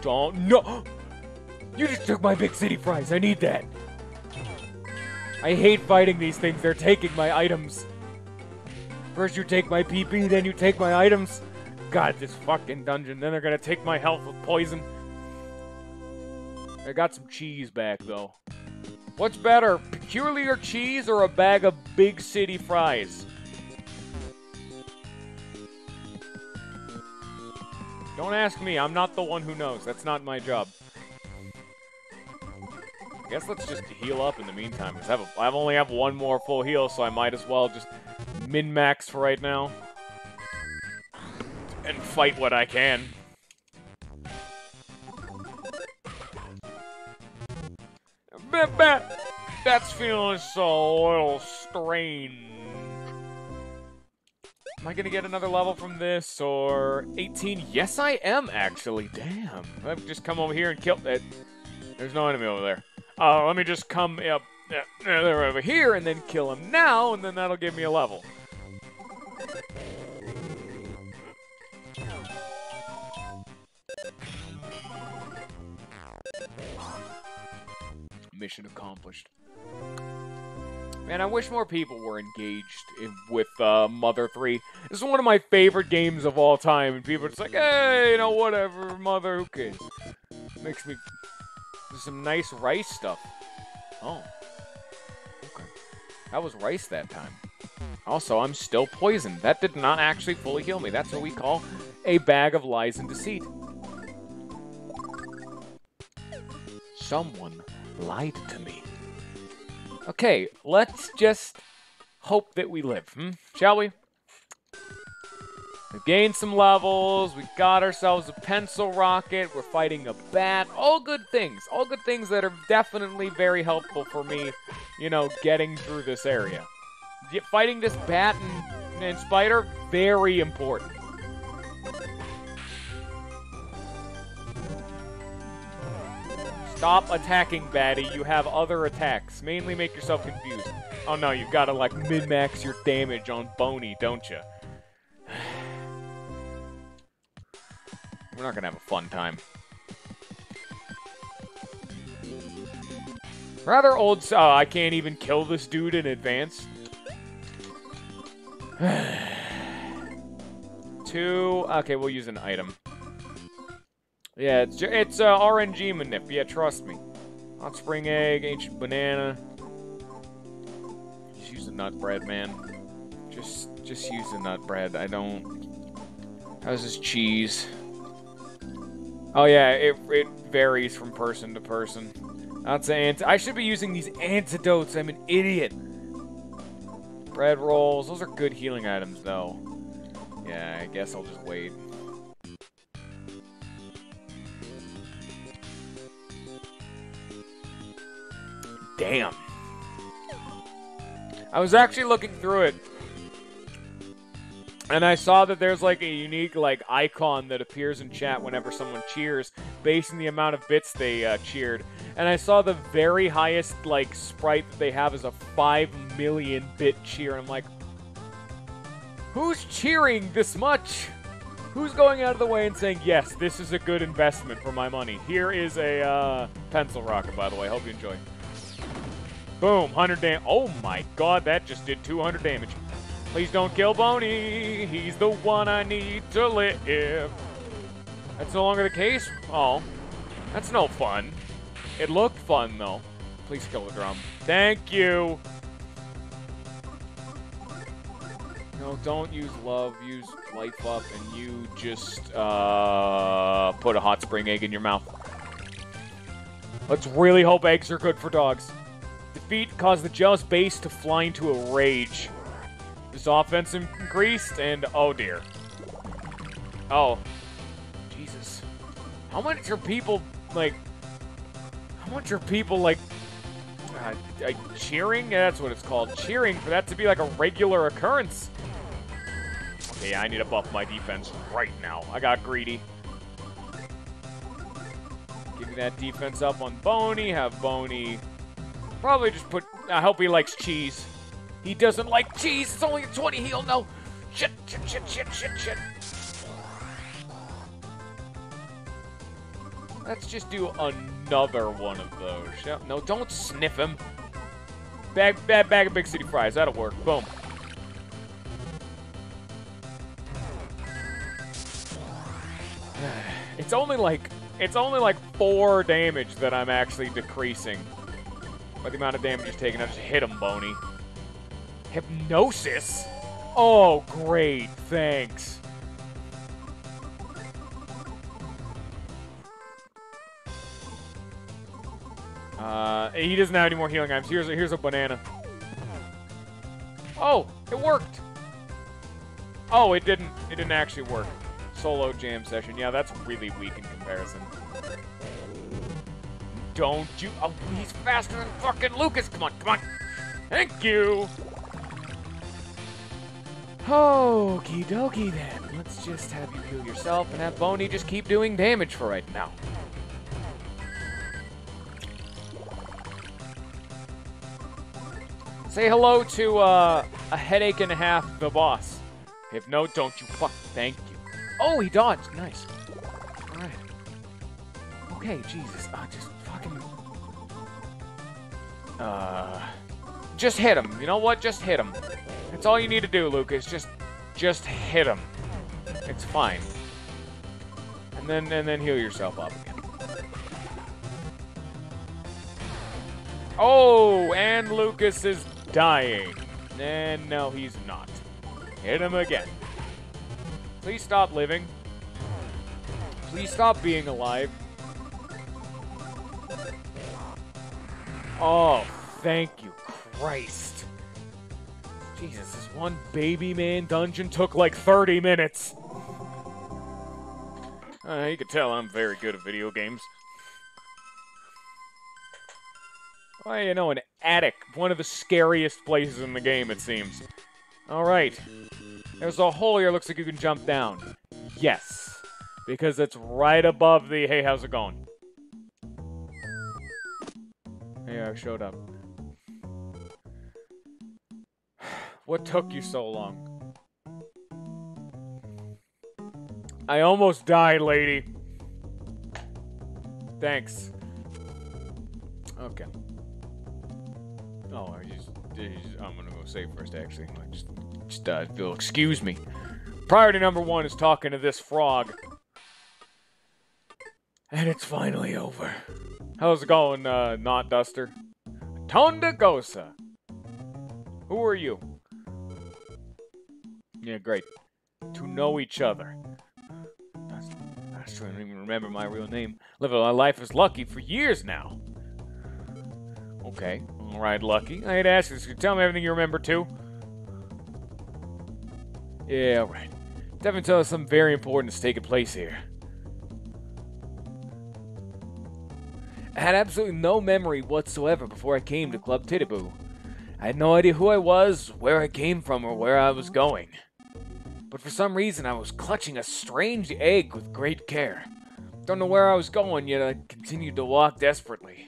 Don't. No! You just took my big city fries. I need that. I hate fighting these things. They're taking my items. First you take my PP, then you take my items. God, this fucking dungeon. Then they're gonna take my health with poison. I got some cheese back, though. What's better, peculiar cheese or a bag of big city fries? Don't ask me, I'm not the one who knows. That's not my job. I guess let's just heal up in the meantime, because I, I only have one more full heal, so I might as well just min-max for right now. And fight what I can. That's feeling so a little strange. Am I gonna get another level from this, or 18? Yes, I am, actually. Damn. I've just come over here and killed it. There's no enemy over there. Uh, let me just come up uh, over here and then kill him now, and then that'll give me a level. Mission accomplished. Man, I wish more people were engaged with uh, Mother 3. This is one of my favorite games of all time, and people are just like, hey, you know, whatever, Mother, who cares? Makes me... There's some nice rice stuff. Oh. Okay. That was rice that time. Also, I'm still poisoned. That did not actually fully heal me. That's what we call a bag of lies and deceit. Someone lied to me. Okay, let's just hope that we live, hmm? Shall we? We've gained some levels, we got ourselves a pencil rocket, we're fighting a bat, all good things. All good things that are definitely very helpful for me, you know, getting through this area. Fighting this bat and, and spider, very important. Stop attacking, baddie. You have other attacks. Mainly make yourself confused. Oh no, you've got to like min-max your damage on Boney, don't you? We're not gonna have a fun time. Rather old. Oh, I can't even kill this dude in advance. Two. Okay, we'll use an item. Yeah, it's it's uh, RNG manip. Yeah, trust me. Hot spring egg, ancient banana. Just use the nut bread, man. Just just use the nut bread. I don't. How's this cheese? Oh yeah, it it varies from person to person. That's an. I should be using these antidotes. I'm an idiot. Bread rolls. Those are good healing items, though. Yeah, I guess I'll just wait. Damn. I was actually looking through it. And I saw that there's like a unique like icon that appears in chat whenever someone cheers based on the amount of bits they uh, cheered. And I saw the very highest like sprite that they have is a 5 million bit cheer. I'm like, who's cheering this much? Who's going out of the way and saying, yes, this is a good investment for my money? Here is a uh, pencil rocket, by the way. Hope you enjoy. Boom, 100 damage. Oh my god, that just did 200 damage. Please don't kill Boney. He's the one I need to live. That's no longer the case? Oh, that's no fun. It looked fun, though. Please kill the drum. Thank you. No, don't use love. Use life up, and you just uh, put a hot spring egg in your mouth. Let's really hope eggs are good for dogs. Defeat caused the jealous bass to fly into a rage. His offense increased, and oh dear. Oh. Jesus. How much are people, like... How much are people, like... Uh, uh, cheering? That's what it's called. Cheering for that to be, like, a regular occurrence. Okay, I need to buff my defense right now. I got greedy. Give me that defense up on Boney. Have Boney... Probably just put... I hope he likes cheese. He doesn't like cheese. It's only a 20 heal. No. Shit, shit, shit, shit, shit, shit. Let's just do another one of those. Yeah, No, don't sniff him. Bag, bag, bag of big city fries. That'll work. Boom. It's only like it's only like four damage that I'm actually decreasing. By the amount of damage he's taking, I just hit him, Boney. Hypnosis? Oh, great. Thanks. Uh, he doesn't have any more healing items. Here's a, here's a banana. Oh, it worked. Oh, it didn't. It didn't actually work. Solo jam session. Yeah, that's really weak in comparison. Don't you? Oh, he's faster than fucking Lucas. Come on, come on. Thank you. Okie dokie then. Let's just have you heal yourself and have Boney just keep doing damage for right now. Say hello to uh, a headache and a half, the boss. If no, don't you fuck. Thank you. Oh, he dodged. Nice. All right. Okay, Jesus. Uh, just. Uh, just hit him. You know what? Just hit him. That's all you need to do, Lucas. Just, just hit him. It's fine. And then, and then heal yourself up again. Oh, and Lucas is dying. And no, he's not. Hit him again. Please stop living. Please stop being alive. Oh, thank you, Christ. Jesus, this one baby man dungeon took like 30 minutes. Uh, you can tell I'm very good at video games. Well, you know, an attic. One of the scariest places in the game, it seems. Alright. There's a hole here. Looks like you can jump down. Yes. Because it's right above the, hey, how's it going? I showed up. What took you so long? I almost died, lady. Thanks. Okay. Oh, I just, I'm gonna go save first, actually. Like, just Just, uh, you'll excuse me. Priority number one is talking to this frog. And it's finally over. How's it going, uh, not Duster? Tonda Gossa. Who are you? Yeah, great. To know each other. That's, I don't even remember my real name. Living my life as Lucky for years now. Okay, alright, Lucky. I had asked you, so tell me everything you remember, too. Yeah, all right. Definitely tell us something very important is taking place here. I had absolutely no memory whatsoever before I came to Club Titiboo. I had no idea who I was, where I came from, or where I was going. But for some reason, I was clutching a strange egg with great care. Don't know where I was going, yet I continued to walk desperately.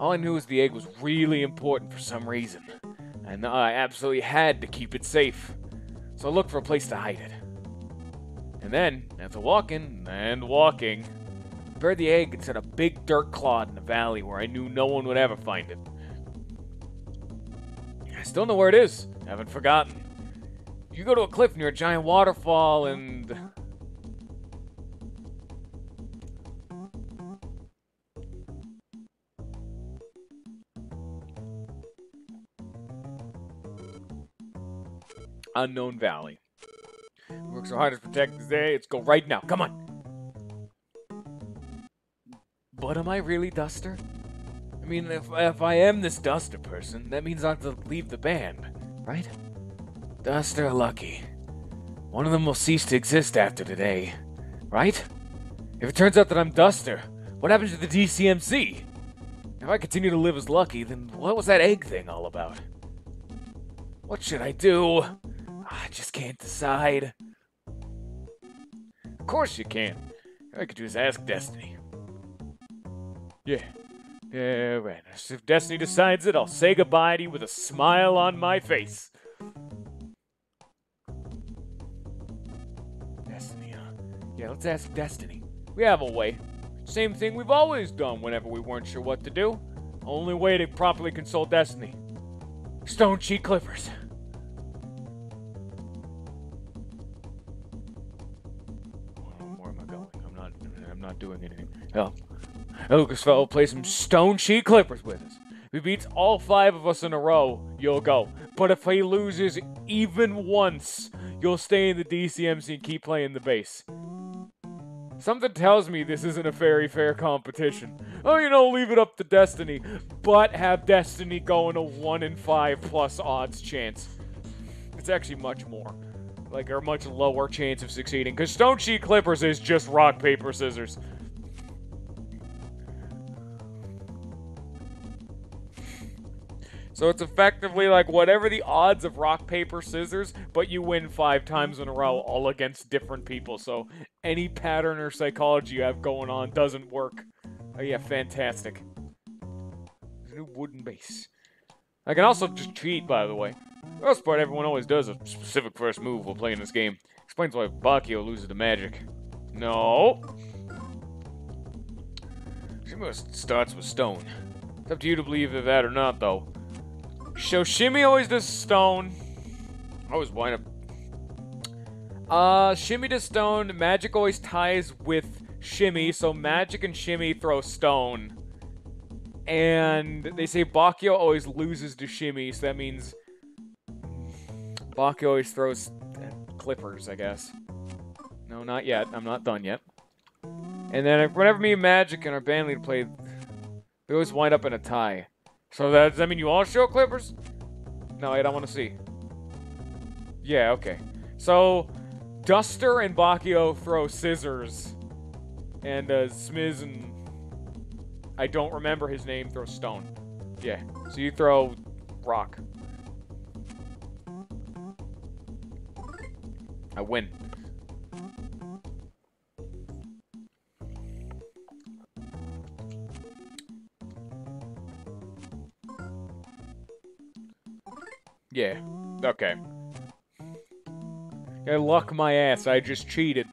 All I knew was the egg was really important for some reason, and I absolutely had to keep it safe. So I looked for a place to hide it. And then, after walking and walking, buried the egg inside a big dirt clod in the valley where I knew no one would ever find it. I still know where it is. Haven't forgotten. You go to a cliff near a giant waterfall and. Unknown Valley. Work so hard to protect this day. Let's go right now. Come on. But am I really Duster? I mean, if, if I am this Duster person, that means I have to leave the band, right? Duster Lucky. One of them will cease to exist after today, right? If it turns out that I'm Duster, what happens to the DCMC? If I continue to live as Lucky, then what was that egg thing all about? What should I do? I just can't decide. Of course you can. All I could do is ask Destiny. Yeah. Yeah, right. If Destiny decides it, I'll say goodbye to you with a smile on my face. Destiny, huh? Yeah, let's ask Destiny. We have a way. Same thing we've always done whenever we weren't sure what to do. Only way to properly consult Destiny. Stone Sheet Clippers. Where am I going? I'm not. I'm not doing anything. Hell, Lucasfell play some Stone Sheet Clippers with us. If he beats all five of us in a row, you'll go. But if he loses even once, you'll stay in the DCMC and keep playing the bass. Something tells me this isn't a very fair competition. Oh, you know, leave it up to Destiny, but have Destiny go in a 1 in 5 plus odds chance. It's actually much more. Like, a much lower chance of succeeding. Because Stone Sheet Clippers is just rock, paper, scissors. So it's effectively like whatever the odds of rock, paper, scissors, but you win five times in a row, all against different people. So any pattern or psychology you have going on doesn't work. Oh yeah, fantastic. New wooden bass. I can also just cheat, by the way. The most part, everyone always does a specific first move while playing this game. Explains why Bakio loses to magic. No. She must starts with stone. It's up to you to believe that or not, though. So Shimmy always does stone. I always wind up. Uh, Shimmy does stone. Magic always ties with Shimmy, so Magic and Shimmy throw stone. And they say Bakio always loses to Shimmy, so that means Bakio always throws clippers, I guess. No, not yet. I'm not done yet. And then whenever me and Magic and our band leader play, they always wind up in a tie. So that, does that mean you all show clippers? No, I don't want to see. Yeah, okay. So, Duster and Bakio throw scissors. And uh, Smiz and... I don't remember his name, throw stone. Yeah, so you throw rock. I win. Yeah. Okay. I luck my ass. I just cheated.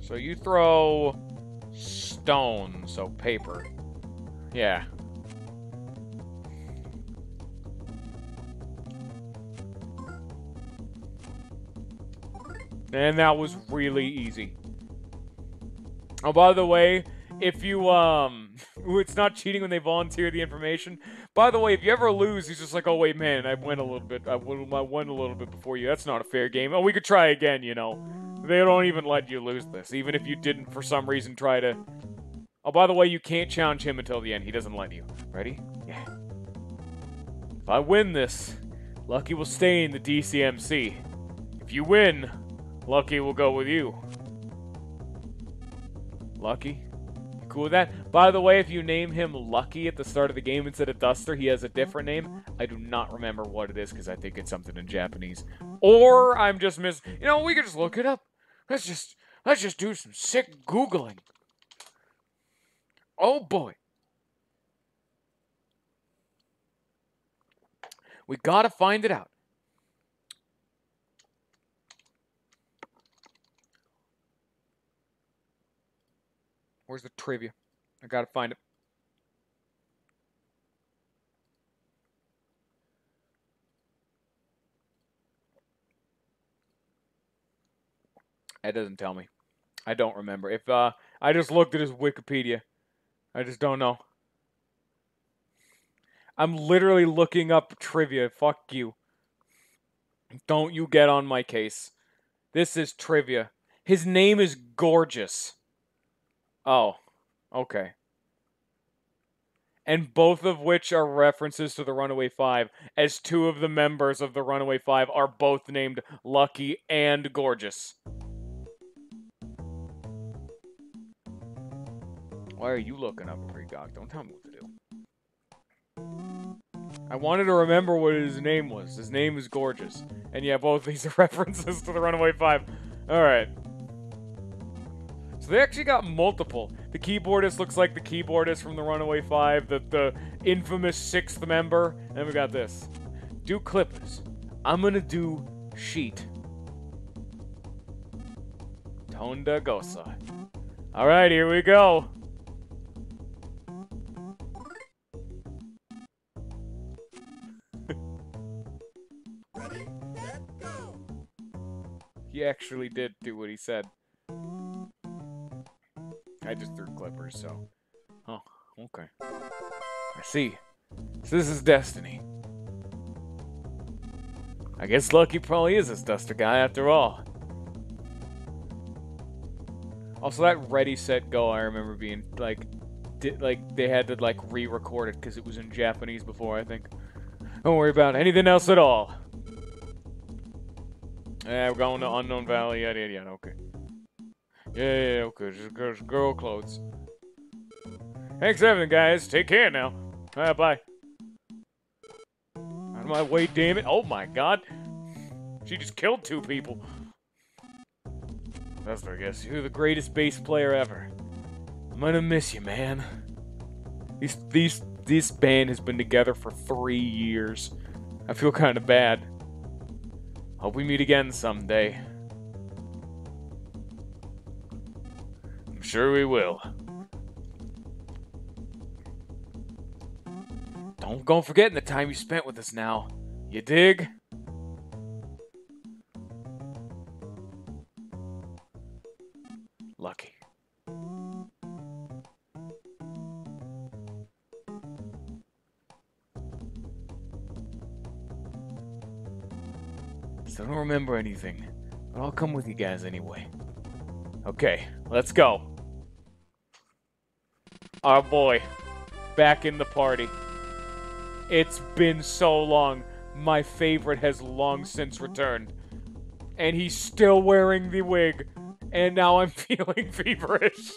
So you throw stone, so paper. Yeah. And that was really easy. Oh, by the way, if you, um, it's not cheating when they volunteer the information. By the way, if you ever lose, he's just like, oh, wait, man, I went a little bit, I went a little bit before you. That's not a fair game. Oh, we could try again, you know. They don't even let you lose this, even if you didn't, for some reason, try to... Oh, by the way, you can't challenge him until the end. He doesn't let you. Ready? Yeah. If I win this, Lucky will stay in the DCMC. If you win, Lucky will go with you. Lucky? Cool with that? By the way, if you name him Lucky at the start of the game instead of Duster, he has a different name. I do not remember what it is because I think it's something in Japanese. Or I'm just miss. You know, we could just look it up. Let's just let's just do some sick googling. Oh boy. We gotta find it out. Where's the trivia? I gotta find it. It doesn't tell me. I don't remember. If uh, I just looked at his Wikipedia, I just don't know. I'm literally looking up trivia. Fuck you. Don't you get on my case. This is trivia. His name is Gorgeous. Oh, okay. And both of which are references to the Runaway Five, as two of the members of the Runaway Five are both named Lucky and Gorgeous. Why are you looking up, Precog? Don't tell me what to do. I wanted to remember what his name was. His name is Gorgeous. And yeah, both these are references to the Runaway Five. Alright. So they actually got multiple. The keyboardist looks like the keyboardist from the Runaway Five, the, the infamous sixth member. And we got this. Do Clippers. I'm gonna do Sheet. Tonda Gossa. Alright, here we go. he actually did do what he said. I just threw clippers, so. Oh, okay. I see. So this is destiny. I guess Lucky probably is this Duster guy after all. Also, that Ready Set Go, I remember being like, did, like they had to like re-record it because it was in Japanese before. I think. Don't worry about anything else at all. Yeah, we're going to Unknown Valley. Yada yada yada. Okay. Yeah, yeah, okay. Just, just girl clothes. Thanks everything, guys. Take care now. Right, bye. Out of my way, damn it. Oh my god. She just killed two people. That's what I guess. You're the greatest bass player ever. I'm gonna miss you, man. These, these, this band has been together for three years. I feel kind of bad. Hope we meet again someday. Sure we will. Don't go forgetting the time you spent with us now. You dig? Lucky. So I don't remember anything, but I'll come with you guys anyway. Okay, let's go. Our boy, back in the party. It's been so long. My favorite has long since returned. And he's still wearing the wig. And now I'm feeling feverish.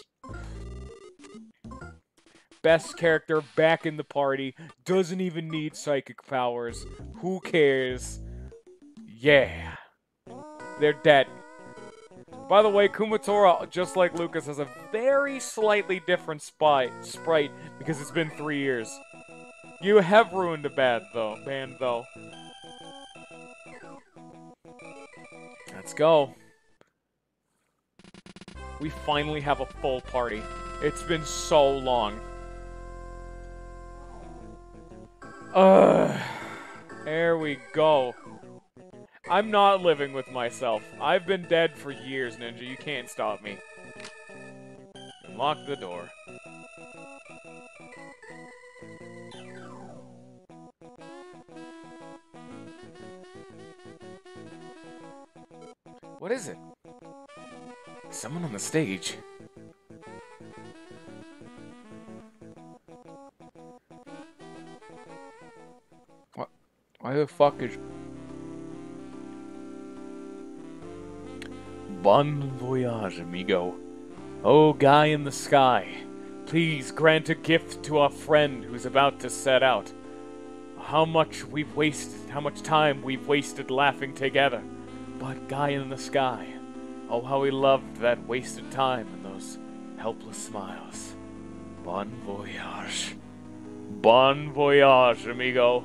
Best character back in the party. Doesn't even need psychic powers. Who cares? Yeah. They're dead. By the way, Kumatora, just like Lucas, has a very slightly different spy, sprite because it's been three years. You have ruined a bad though, band though. Let's go. We finally have a full party. It's been so long. Uh, there we go. I'm not living with myself. I've been dead for years, Ninja. You can't stop me. Unlock the door. What is it? Someone on the stage. What? Why the fuck is... Bon voyage, amigo. Oh, guy in the sky, please grant a gift to our friend who's about to set out. How much we've wasted, how much time we've wasted laughing together. But guy in the sky, oh, how we loved that wasted time and those helpless smiles. Bon voyage. Bon voyage, amigo.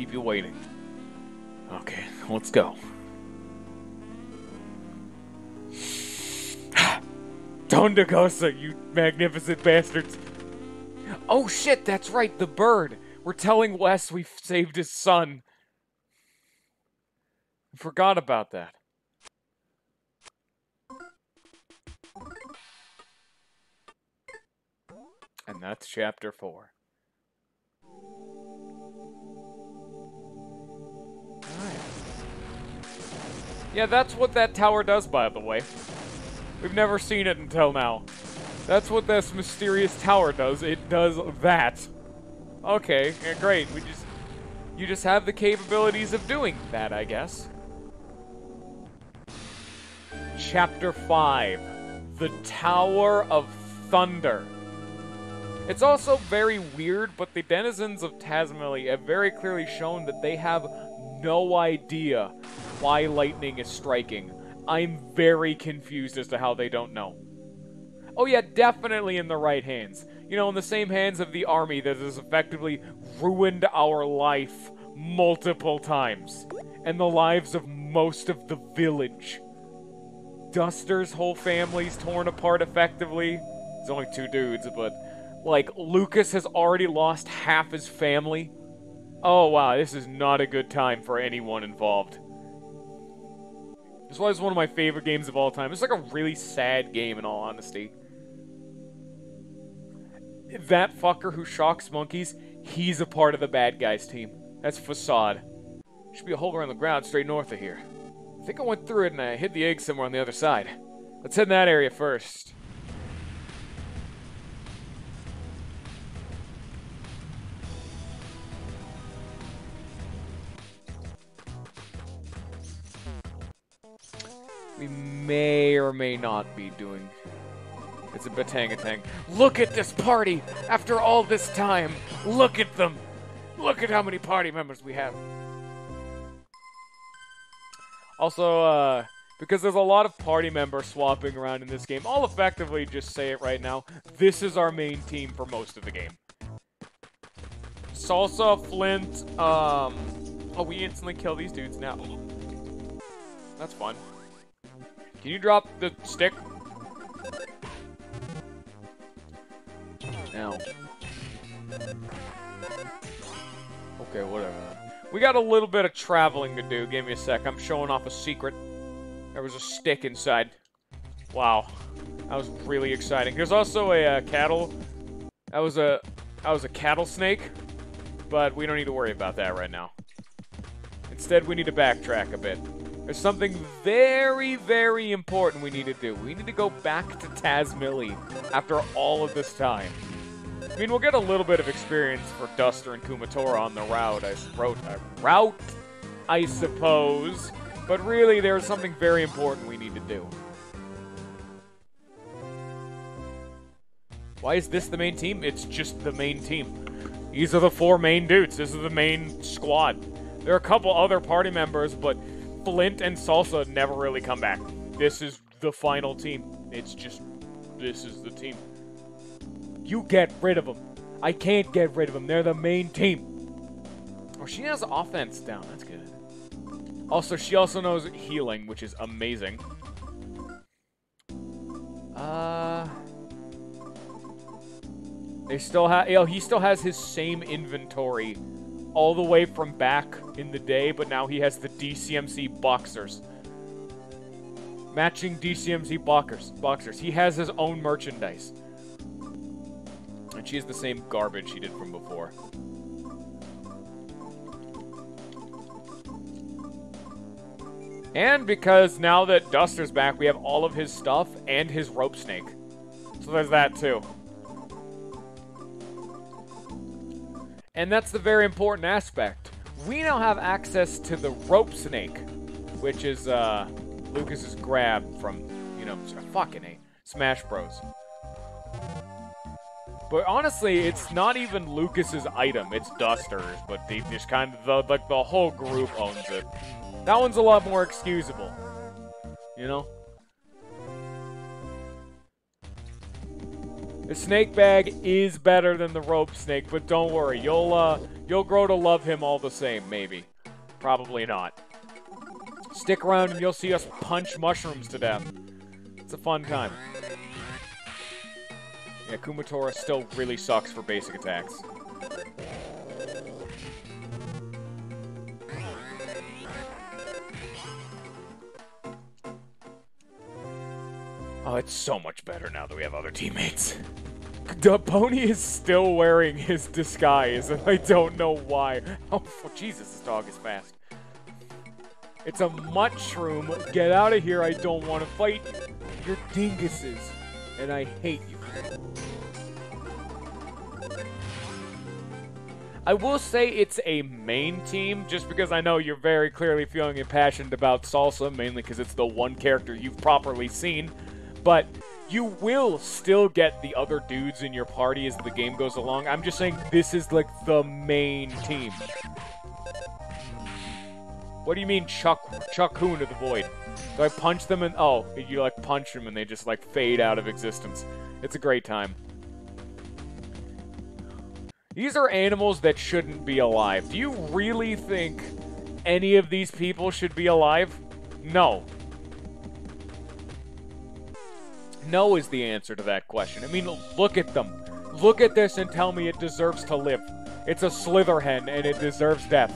Keep you waiting. Okay, let's go. Tonda Gossa, you magnificent bastards. Oh shit, that's right, the bird. We're telling Wes we've saved his son. I forgot about that. And that's chapter four. Yeah, that's what that tower does, by the way. We've never seen it until now. That's what this mysterious tower does. It does that. Okay, yeah, great. We just you just have the capabilities of doing that, I guess. Chapter 5. The Tower of Thunder. It's also very weird, but the denizens of Tazmily have very clearly shown that they have no idea why lightning is striking. I'm very confused as to how they don't know. Oh yeah, definitely in the right hands. You know, in the same hands of the army that has effectively ruined our life multiple times. And the lives of most of the village. Duster's whole family's torn apart effectively. There's only two dudes, but... Like, Lucas has already lost half his family. Oh wow, this is not a good time for anyone involved. This was one of my favorite games of all time. It's like a really sad game, in all honesty. That fucker who shocks monkeys, he's a part of the bad guys team. That's Fassad. Should be a hole around the ground straight north of here. I think I went through it and I hid the egg somewhere on the other side. Let's head in that area first. We may or may not be doing. It's a batangatang. Look at this party! After all this time! Look at them! Look at how many party members we have! Also, uh, because there's a lot of party member swapping around in this game, I'll effectively just say it right now. This is our main team for most of the game. Salsa, Flint, um... Oh, we instantly kill these dudes now. That's fun. Can you drop the stick? Now. Okay, whatever. We got a little bit of traveling to do. Give me a sec. I'm showing off a secret. There was a stick inside. Wow. That was really exciting. There's also a uh, cattle. That was a that was a cattle snake, but we don't need to worry about that right now. Instead, we need to backtrack a bit. There's something very, very important we need to do. We need to go back to Tazmily after all of this time. I mean, we'll get a little bit of experience for Duster and Kumatora on the route, I, route, uh, route, I suppose. But really, there's something very important we need to do. Why is this the main team? It's just the main team. These are the four main dudes. This is the main squad. There are a couple other party members, but Flint and Salsa never really come back. This is the final team. It's just, this is the team. You get rid of them. I can't get rid of them. They're the main team. Oh, she has offense down. That's good. Also, she also knows healing, which is amazing. Uh... They still have, you know, he still has his same inventory all the way from back in the day, but now he has the DCMC boxers. Matching DCMC boxers. boxers. He has his own merchandise. And she has the same garbage she did from before. And because now that Duster's back, we have all of his stuff and his rope snake. So there's that too. And that's the very important aspect. We now have access to the rope snake, which is uh, Lucas's grab from, you know, fucking A, Smash Bros. But honestly, it's not even Lucas's item, it's Duster's, but they just kind of, the, like, the whole group owns it. That one's a lot more excusable, you know? The snake bag is better than the rope snake, but don't worry, you'll uh, you'll grow to love him all the same, maybe. Probably not. Stick around and you'll see us punch mushrooms to death. It's a fun time. Yeah, Kumatora still really sucks for basic attacks. Oh, it's so much better now that we have other teammates. The pony is still wearing his disguise, and I don't know why. Oh, Jesus, this dog is fast. It's a mushroom. Get out of here. I don't want to fight you. You're dinguses, and I hate you. I will say it's a main team, just because I know you're very clearly feeling impassioned about Salsa, mainly because it's the one character you've properly seen but you will still get the other dudes in your party as the game goes along. I'm just saying this is like the main team. What do you mean Chuck Chuck Hoon to the void? Do I punch them and oh, you like punch them and they just like fade out of existence. It's a great time. These are animals that shouldn't be alive. Do you really think any of these people should be alive? No. No is the answer to that question. I mean, look at them. Look at this and tell me it deserves to live. It's a slitherhen and it deserves death.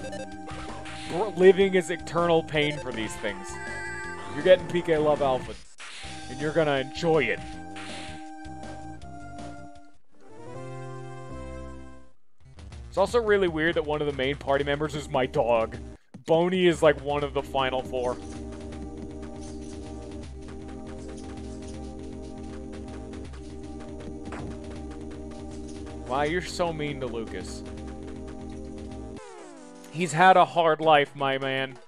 Living is eternal pain for these things. You're getting PK Love Alpha, and you're gonna enjoy it. It's also really weird that one of the main party members is my dog. Boney is like one of the final four. Wow, you're so mean to Lucas. He's had a hard life, my man.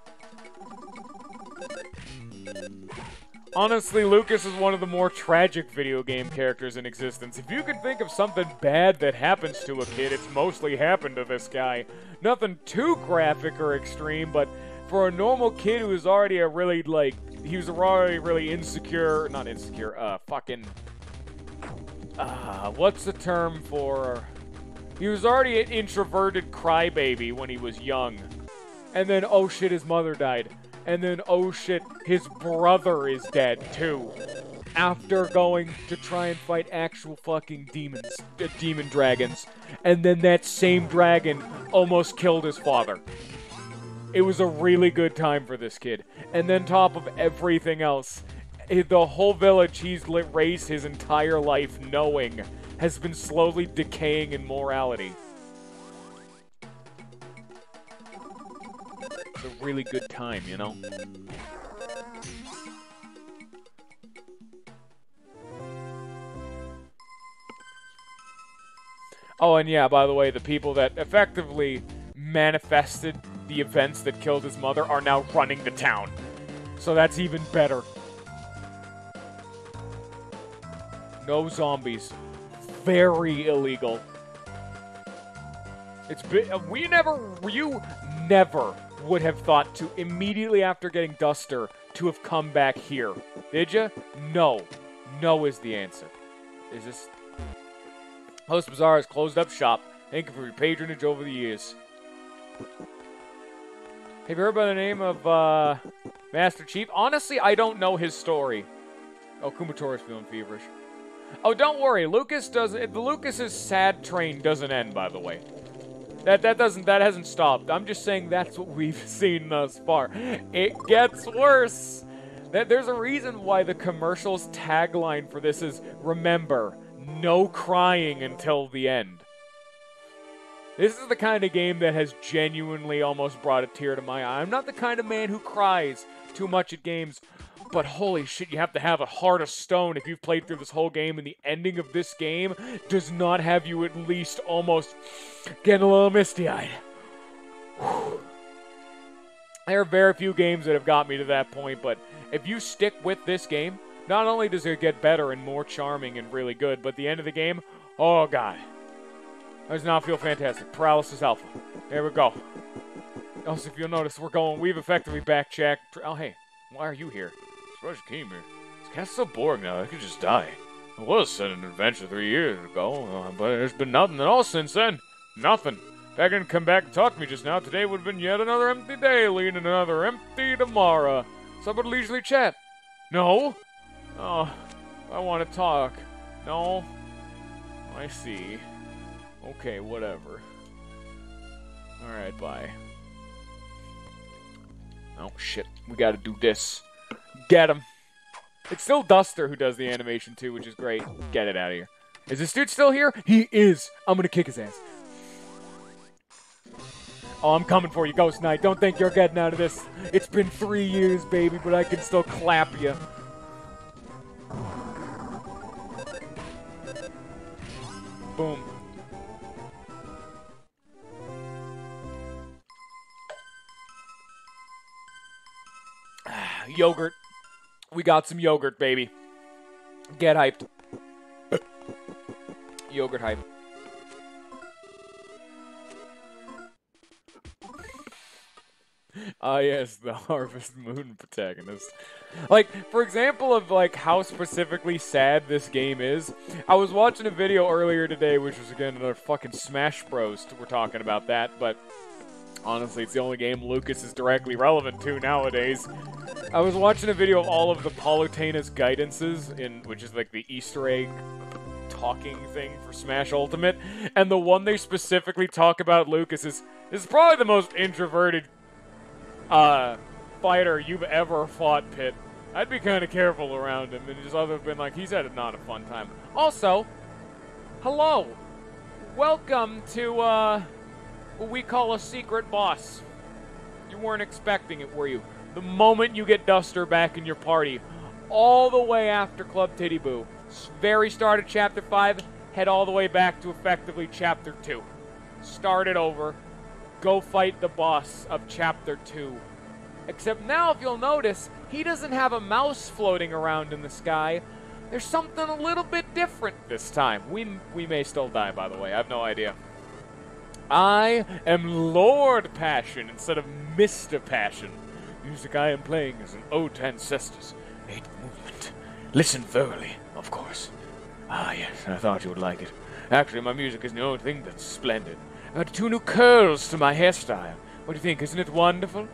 Honestly, Lucas is one of the more tragic video game characters in existence. If you can think of something bad that happens to a kid, it's mostly happened to this guy. Nothing too graphic or extreme, but for a normal kid who was already a really, like, he was already really insecure, not insecure, uh, fucking uh, what's the term for... He was already an introverted crybaby when he was young. And then, oh shit, his mother died. And then, oh shit, his brother is dead, too. after going to try and fight actual fucking demons, uh, demon dragons, and then that same dragon almost killed his father. It was a really good time for this kid. And then top of everything else, Eh, the whole village he's raised his entire life knowing has been slowly decaying in morality. It's a really good time, you know? Oh, and yeah, by the way, the people that effectively manifested the events that killed his mother are now running the town. So that's even better. No zombies. Very illegal. It's been, uh, we never, you never would have thought to immediately after getting Duster to have come back here. Did you? No. No is the answer. Is this Host Bazaar has closed up shop. Thank you for your patronage over the years. Have you heard by the name of uh, Master Chief? Honestly, I don't know his story. Oh, Kumatora's feeling feverish. Oh, don't worry. Lucas doesn't. The Lucas's sad train doesn't end, by the way. That that doesn't. That hasn't stopped. I'm just saying that's what we've seen thus far. It gets worse. That there's a reason why the commercial's tagline for this is "Remember, no crying until the end. This is the kind of game that has genuinely almost brought a tear to my eye. I'm not the kind of man who cries too much at games, but holy shit, you have to have a heart of stone if you've played through this whole game, and the ending of this game does not have you at least almost getting a little misty eyed. There are very few games that have got me to that point, but if you stick with this game, not only does it get better and more charming and really good, but the end of the game, oh god. Does not feel fantastic. Paralysis Alpha. There we go. Also, if you'll notice, we're going, we've effectively backchecked. Oh, hey, why are you here? You came here. This cast's so boring now, I could just die. I was set an adventure three years ago, uh, but there's been nothing at all since then. Nothing. I didn't come back and talk to me just now, today would have been yet another empty day, leading another empty tomorrow. Someone leisurely chat. No? Oh, I want to talk. No? I see. Okay, whatever. Alright, bye. Oh, shit. We gotta do this. Get him. It's still Duster who does the animation, too, which is great. Get it out of here. Is this dude still here? He is. I'm gonna kick his ass. Oh, I'm coming for you, Ghost Knight. Don't think you're getting out of this. It's been three years, baby, but I can still clap you. Boom. yogurt. We got some yogurt, baby. Get hyped. yogurt hype. Ah, yes, the Harvest Moon protagonist. Like, for example of, like, how specifically sad this game is, I was watching a video earlier today, which was, again, another fucking Smash Bros. We're talking about that, but honestly, it's the only game Lucas is directly relevant to nowadays. I was watching a video of all of the Palutena's guidances, in which is, like, the Easter egg talking thing for Smash Ultimate, and the one they specifically talk about Lucas is, is probably the most introverted uh, fighter you've ever fought, Pit. I'd be kind of careful around him and just other been like, he's had a not a fun time. Also, hello. Welcome to, uh, we call a secret boss. You weren't expecting it, were you? The moment you get Duster back in your party, all the way after Club Titiboo, very start of Chapter 5, head all the way back to effectively Chapter 2. Start it over, go fight the boss of Chapter 2. Except now, if you'll notice, he doesn't have a mouse floating around in the sky. There's something a little bit different this time. We, we may still die, by the way. I have no idea. I am Lord Passion instead of Mr. Passion. Music I am playing is an ode to ancestors. Movement. Listen thoroughly, of course. Ah, yes, I thought you would like it. Actually, my music is the only thing that's splendid. I got two new curls to my hairstyle. What do you think? Isn't it wonderful?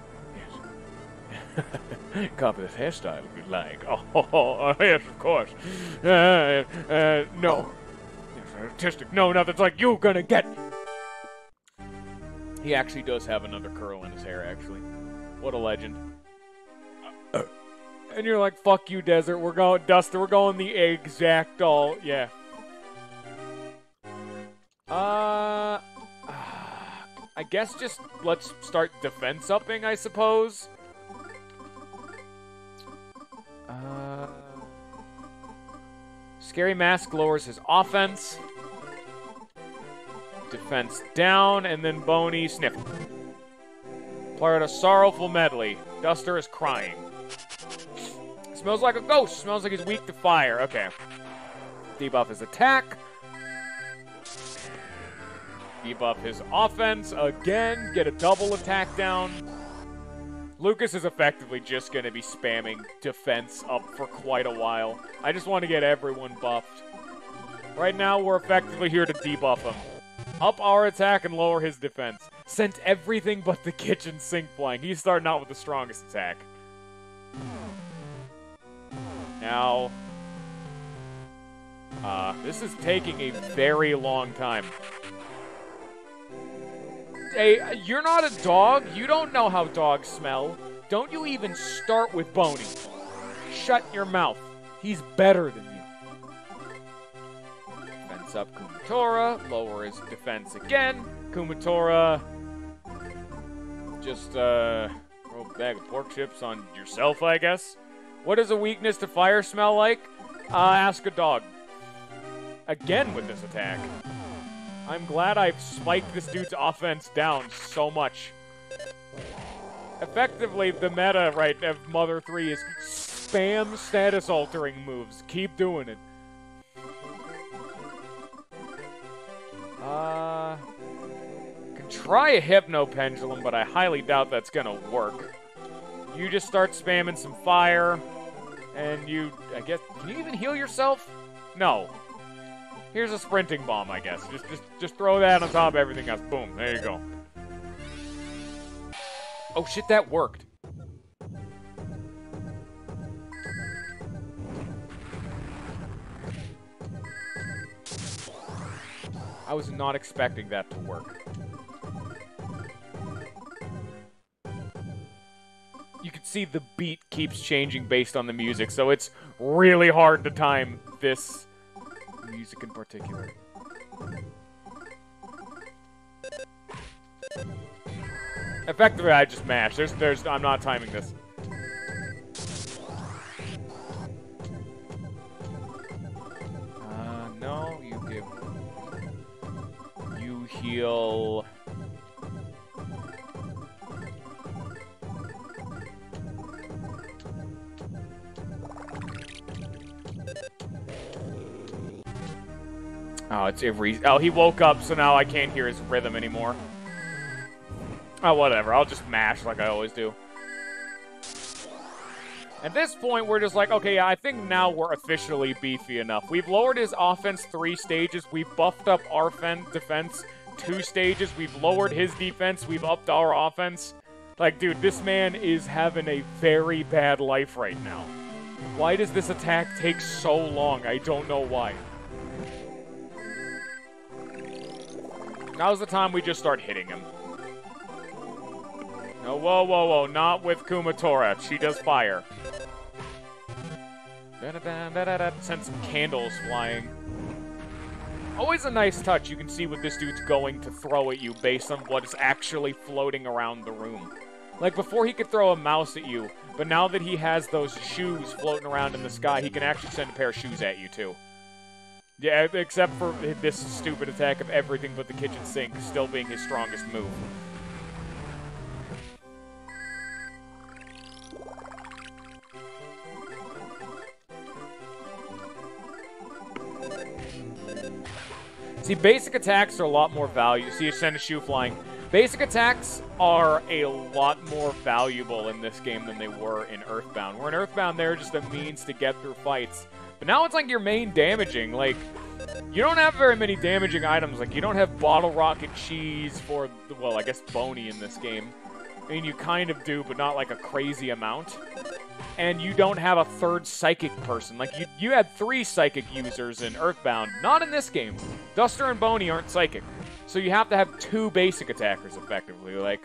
Yes. Copy this hairstyle if you'd like. Oh, oh, yes, of course. Uh, uh, no. Artistic. No, nothing's like you gonna get. He actually does have another curl in his hair, actually. What a legend. Uh, and you're like, fuck you, Desert. We're going, Duster, we're going the exact all. Yeah. Uh. I guess just let's start defense upping, I suppose. Uh, Scary Mask lowers his offense. Defense down, and then Boney sniff. Play a sorrowful medley. Duster is crying. Smells like a ghost. Smells like he's weak to fire. Okay. Debuff his attack. Debuff his offense again. Get a double attack down. Lucas is effectively just going to be spamming defense up for quite a while. I just want to get everyone buffed. Right now, we're effectively here to debuff him. Up our attack and lower his defense. Sent everything but the kitchen sink flying. He's starting out with the strongest attack. Now, uh, this is taking a very long time. Hey, you're not a dog. You don't know how dogs smell. Don't you even start with Boney. Shut your mouth. He's better than you up Kumatora, lower his defense again. Kumatora, just uh, a bag of pork chips on yourself, I guess. What does a weakness to fire smell like? Uh, ask a dog. Again with this attack. I'm glad I've spiked this dude's offense down so much. Effectively, the meta, right, of Mother 3 is spam status-altering moves. Keep doing it. Uh, can try a Hypno Pendulum, but I highly doubt that's gonna work. You just start spamming some fire, and you, I guess, can you even heal yourself? No. Here's a Sprinting Bomb, I guess. Just, just, just throw that on top of everything else. Boom, there you go. Oh shit, that worked. I was not expecting that to work. You can see the beat keeps changing based on the music, so it's really hard to time this music in particular. Effectively, I just mashed. There's, there's, I'm not timing this. Uh, heal... Oh, it's every. Oh, he woke up, so now I can't hear his rhythm anymore. Oh, whatever. I'll just mash like I always do. At this point, we're just like, okay, I think now we're officially beefy enough. We've lowered his offense three stages. We've buffed up our defense two stages. We've lowered his defense. We've upped our offense. Like, dude, this man is having a very bad life right now. Why does this attack take so long? I don't know why. Now's the time we just start hitting him. No, whoa, whoa, whoa, not with Kumatora. She does fire. Da -da -da Send some candles flying. Always a nice touch. You can see what this dude's going to throw at you based on what is actually floating around the room. Like, before he could throw a mouse at you, but now that he has those shoes floating around in the sky, he can actually send a pair of shoes at you, too. Yeah, except for this stupid attack of everything but the kitchen sink still being his strongest move. See, basic attacks are a lot more value. See, you send a shoe flying. Basic attacks are a lot more valuable in this game than they were in Earthbound. Where in Earthbound, they're just a means to get through fights. But now it's like your main damaging. Like, you don't have very many damaging items. Like, you don't have Bottle Rocket Cheese for, well, I guess Boney in this game. I mean, you kind of do, but not like a crazy amount. And you don't have a third psychic person. Like, you, you had three psychic users in Earthbound. Not in this game. Duster and Boney aren't psychic. So you have to have two basic attackers, effectively. Like,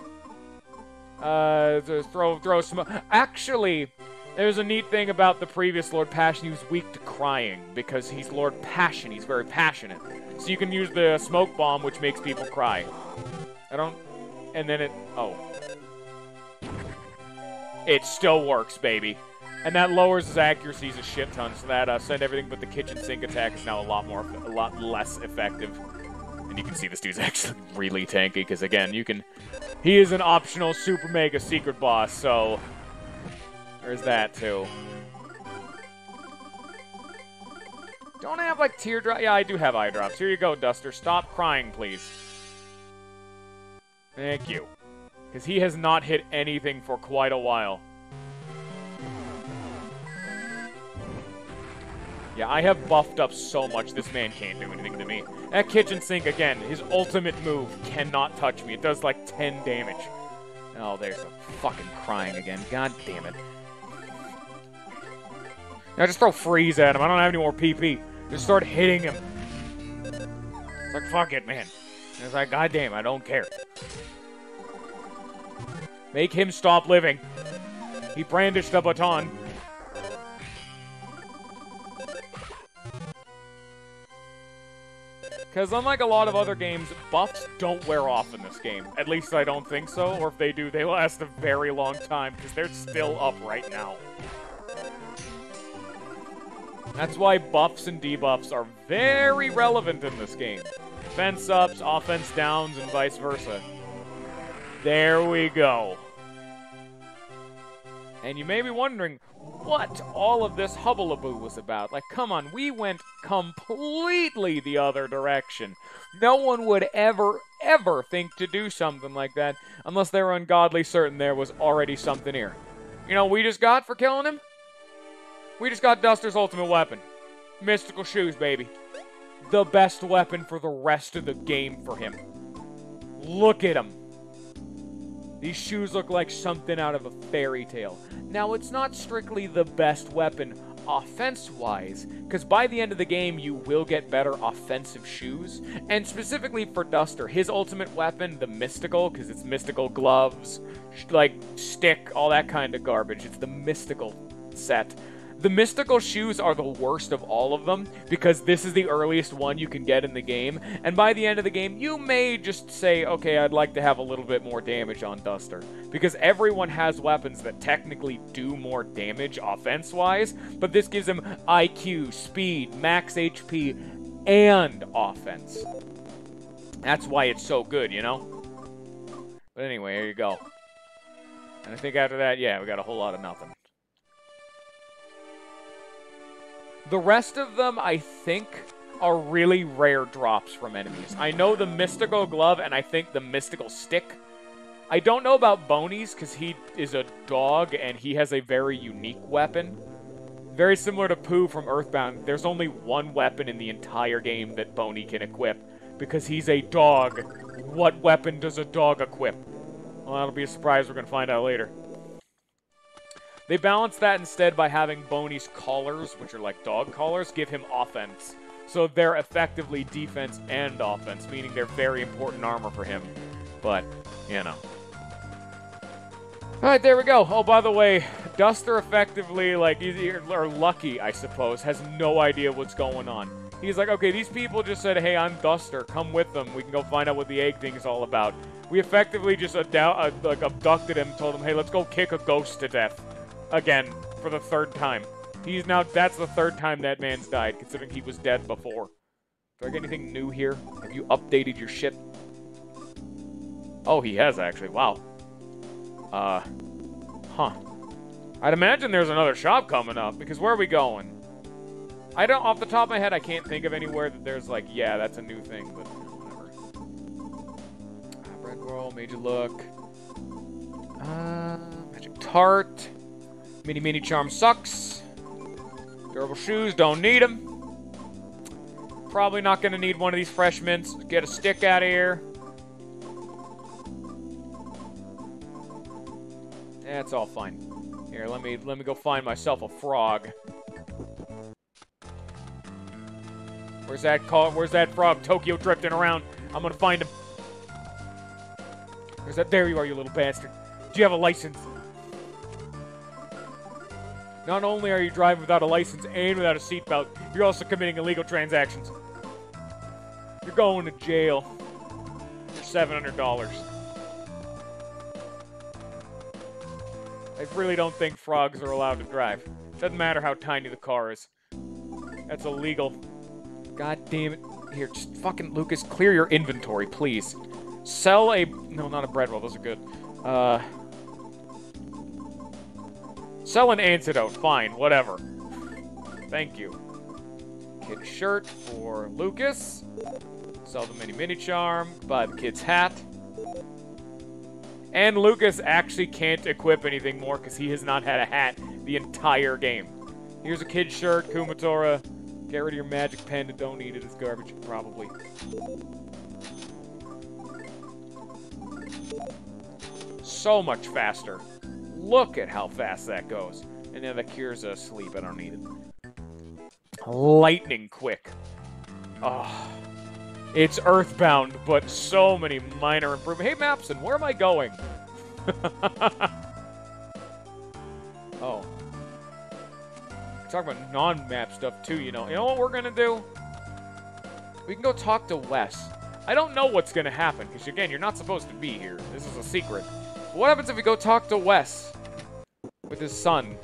uh, throw, throw smoke. Actually, there's a neat thing about the previous Lord Passion. He was weak to crying because he's Lord Passion. He's very passionate. So you can use the smoke bomb, which makes people cry. I don't... And then it... Oh. It still works, baby. And that lowers his accuracies a shit ton, so that uh, send everything but the kitchen sink attack is now a lot more, a lot less effective. And you can see this dude's actually really tanky, because again, you can... He is an optional super mega secret boss, so... There's that, too. Don't I have, like, teardrop? Yeah, I do have eye drops. Here you go, Duster. Stop crying, please. Thank you. Because he has not hit anything for quite a while. Yeah, I have buffed up so much, this man can't do anything to me. That kitchen sink, again, his ultimate move cannot touch me. It does like 10 damage. Oh, there's a fucking crying again. God damn it. Now just throw freeze at him. I don't have any more PP. Just start hitting him. It's like, fuck it, man. And it's like, God damn, I don't care. Make him stop living. He brandished the baton. Because unlike a lot of other games, buffs don't wear off in this game. At least I don't think so, or if they do, they last a very long time, because they're still up right now. That's why buffs and debuffs are very relevant in this game. Defense ups, offense downs, and vice versa. There we go. And you may be wondering what all of this hubbalaboo was about. Like, come on, we went completely the other direction. No one would ever, ever think to do something like that unless they were ungodly certain there was already something here. You know we just got for killing him? We just got Duster's ultimate weapon. Mystical shoes, baby. The best weapon for the rest of the game for him. Look at him. These shoes look like something out of a fairy tale. Now, it's not strictly the best weapon offense-wise, because by the end of the game, you will get better offensive shoes. And specifically for Duster, his ultimate weapon, the Mystical, because it's Mystical gloves, like stick, all that kind of garbage. It's the Mystical set. The mystical shoes are the worst of all of them because this is the earliest one you can get in the game. And by the end of the game, you may just say, okay, I'd like to have a little bit more damage on Duster. Because everyone has weapons that technically do more damage offense-wise, but this gives him IQ, speed, max HP, and offense. That's why it's so good, you know? But anyway, here you go. And I think after that, yeah, we got a whole lot of nothing. The rest of them, I think, are really rare drops from enemies. I know the Mystical Glove and I think the Mystical Stick. I don't know about Boney's because he is a dog and he has a very unique weapon. Very similar to Poo from Earthbound, there's only one weapon in the entire game that Boney can equip because he's a dog. What weapon does a dog equip? Well, that'll be a surprise we're going to find out later. They balance that instead by having Boney's collars, which are like dog collars, give him offense. So they're effectively defense and offense, meaning they're very important armor for him. But, you know. Alright, there we go. Oh, by the way, Duster effectively, like, or Lucky, I suppose, has no idea what's going on. He's like, okay, these people just said, hey, I'm Duster, come with them. We can go find out what the egg thing is all about. We effectively just like abducted him, told him, hey, let's go kick a ghost to death again for the third time. He's now, that's the third time that man's died, considering he was dead before. Do I get anything new here? Have you updated your shit? Oh, he has actually. Wow. Uh, huh. I'd imagine there's another shop coming up, because where are we going? I don't, off the top of my head, I can't think of anywhere that there's like, yeah, that's a new thing, but whatever. Ah, bread roll, made you look. Uh, magic tart. Mini Mini Charm sucks. Durable shoes, don't need them. Probably not going to need one of these fresh mints. Get a stick out of here. That's all fine. Here, let me let me go find myself a frog. Where's that car? Where's that frog? Tokyo drifting around. I'm gonna find him. Where's that? There you are, you little bastard. Do you have a license? Not only are you driving without a license and without a seatbelt, you're also committing illegal transactions. You're going to jail for $700. I really don't think frogs are allowed to drive. Doesn't matter how tiny the car is. That's illegal. God damn it. Here, just fucking Lucas, clear your inventory, please. Sell a... No, not a bread roll. Those are good. Uh... Sell an antidote. Fine, whatever. Thank you. Kid shirt for Lucas. Sell the mini mini charm. Buy the kid's hat. And Lucas actually can't equip anything more because he has not had a hat the entire game. Here's a kid's shirt, Kumatora. Get rid of your magic pen and don't eat it. It's garbage, probably. So much faster. Look at how fast that goes. And then the cure's asleep. I don't need it. Lightning quick. Oh. It's Earthbound, but so many minor improvements. Hey, Mapson, where am I going? oh. Talk about non-map stuff, too, you know. You know what we're going to do? We can go talk to Wes. I don't know what's going to happen, because, again, you're not supposed to be here. This is a secret. But what happens if we go talk to Wes with his son?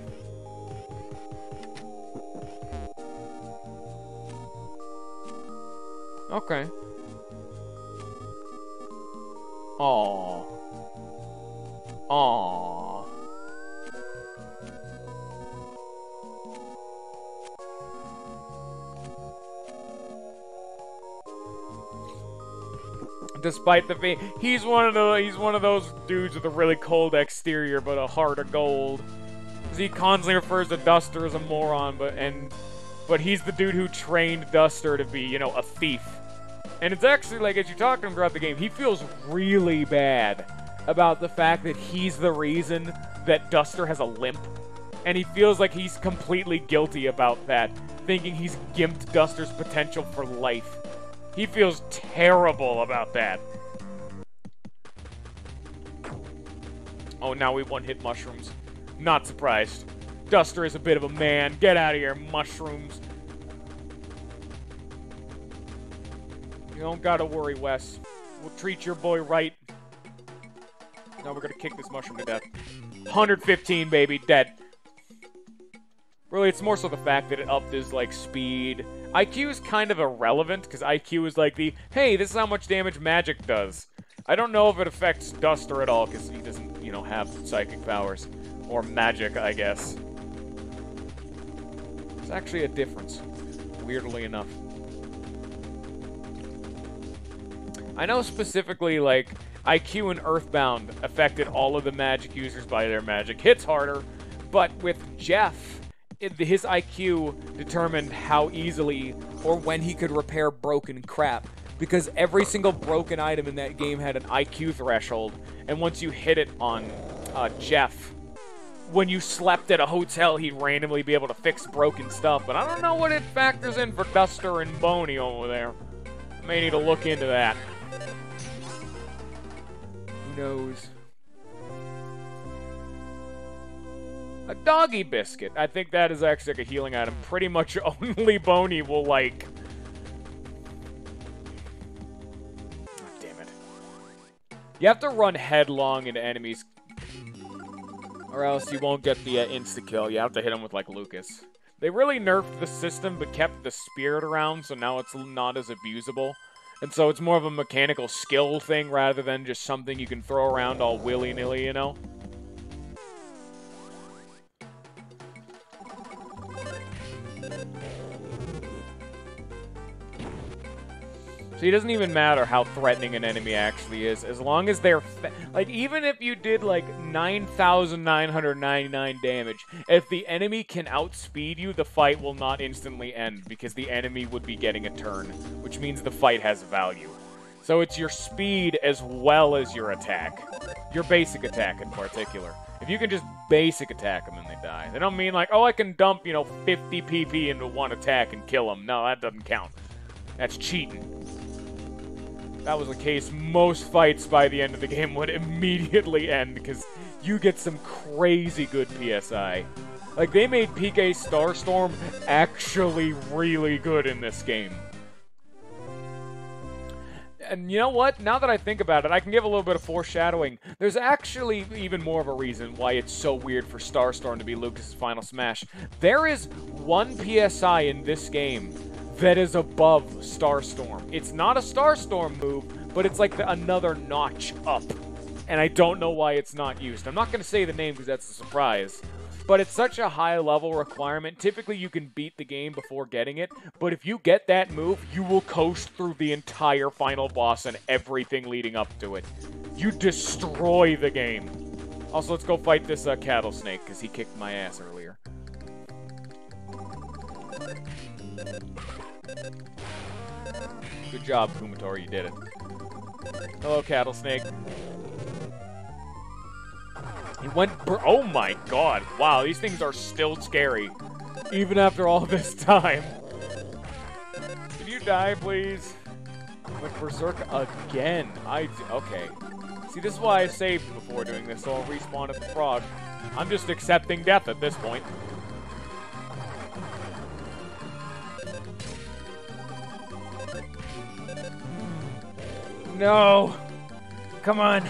Okay. Aww. Aww. Despite the fact he's one of the he's one of those dudes with a really cold exterior but a heart of gold. He constantly refers to Duster as a moron, but and but he's the dude who trained Duster to be, you know, a thief. And it's actually like, as you talk to him throughout the game, he feels really bad about the fact that he's the reason that Duster has a limp. And he feels like he's completely guilty about that, thinking he's gimped Duster's potential for life. He feels terrible about that. Oh, now we one-hit mushrooms. Not surprised. Duster is a bit of a man. Get out of here, mushrooms. You don't gotta worry, Wes. We'll treat your boy right. Now we're gonna kick this mushroom to death. 115, baby, dead. Really, it's more so the fact that it upped his, like, speed. IQ is kind of irrelevant, because IQ is like the, hey, this is how much damage magic does. I don't know if it affects Duster at all, because he doesn't, you know, have psychic powers. Or magic, I guess. It's actually a difference, weirdly enough. I know specifically, like, IQ and Earthbound affected all of the magic users by their magic hits harder, but with Jeff, his IQ determined how easily or when he could repair broken crap. Because every single broken item in that game had an IQ threshold, and once you hit it on uh, Jeff, when you slept at a hotel, he'd randomly be able to fix broken stuff. But I don't know what it factors in for Duster and Boney over there. I May need to look into that Who knows? A doggy biscuit. I think that is actually like a healing item. Pretty much only Boney will like. Damn it. You have to run headlong into enemies. Or else you won't get the uh, insta-kill. You have to hit them with like Lucas. They really nerfed the system but kept the spirit around, so now it's not as abusable. And so it's more of a mechanical skill thing rather than just something you can throw around all willy-nilly, you know? It doesn't even matter how threatening an enemy actually is, as long as they're like even if you did like 9,999 damage, if the enemy can outspeed you, the fight will not instantly end because the enemy would be getting a turn, which means the fight has value. So it's your speed as well as your attack, your basic attack in particular. If you can just basic attack them and they die. They don't mean like, oh, I can dump, you know, 50 PP into one attack and kill them. No, that doesn't count. That's cheating. That was the case. Most fights by the end of the game would immediately end because you get some crazy good PSI. Like, they made PK Starstorm actually really good in this game. And you know what? Now that I think about it, I can give a little bit of foreshadowing. There's actually even more of a reason why it's so weird for Starstorm to be Lucas's final smash. There is one PSI in this game that is above Starstorm. It's not a Starstorm move, but it's like the, another notch up. And I don't know why it's not used. I'm not going to say the name because that's a surprise. But it's such a high level requirement. Typically, you can beat the game before getting it. But if you get that move, you will coast through the entire final boss and everything leading up to it. You destroy the game. Also, let's go fight this uh, cattle snake because he kicked my ass earlier. Good job, Kumatora, you did it. Hello, cattle snake. He went. oh my god! Wow, these things are still scary, even after all this time. Can you die, please? Went berserk again. I okay. See, this is why I saved before doing this, so I'll respawn at the frog. I'm just accepting death at this point. No! Come on!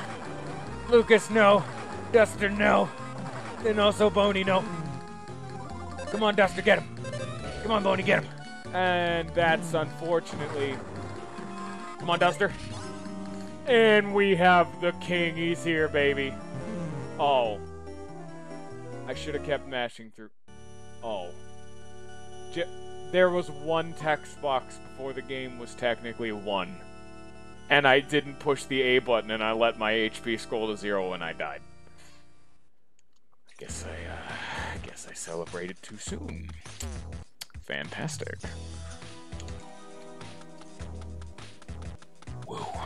Lucas, no! Duster, no. And also Boney, no. Come on, Duster, get him. Come on, Boney, get him. And that's unfortunately... Come on, Duster. And we have the king. He's here, baby. Oh. I should have kept mashing through. Oh. J there was one text box before the game was technically one. And I didn't push the A button and I let my HP scroll to zero and I died. I guess I, uh, I guess I celebrated too soon. Fantastic. Whoa.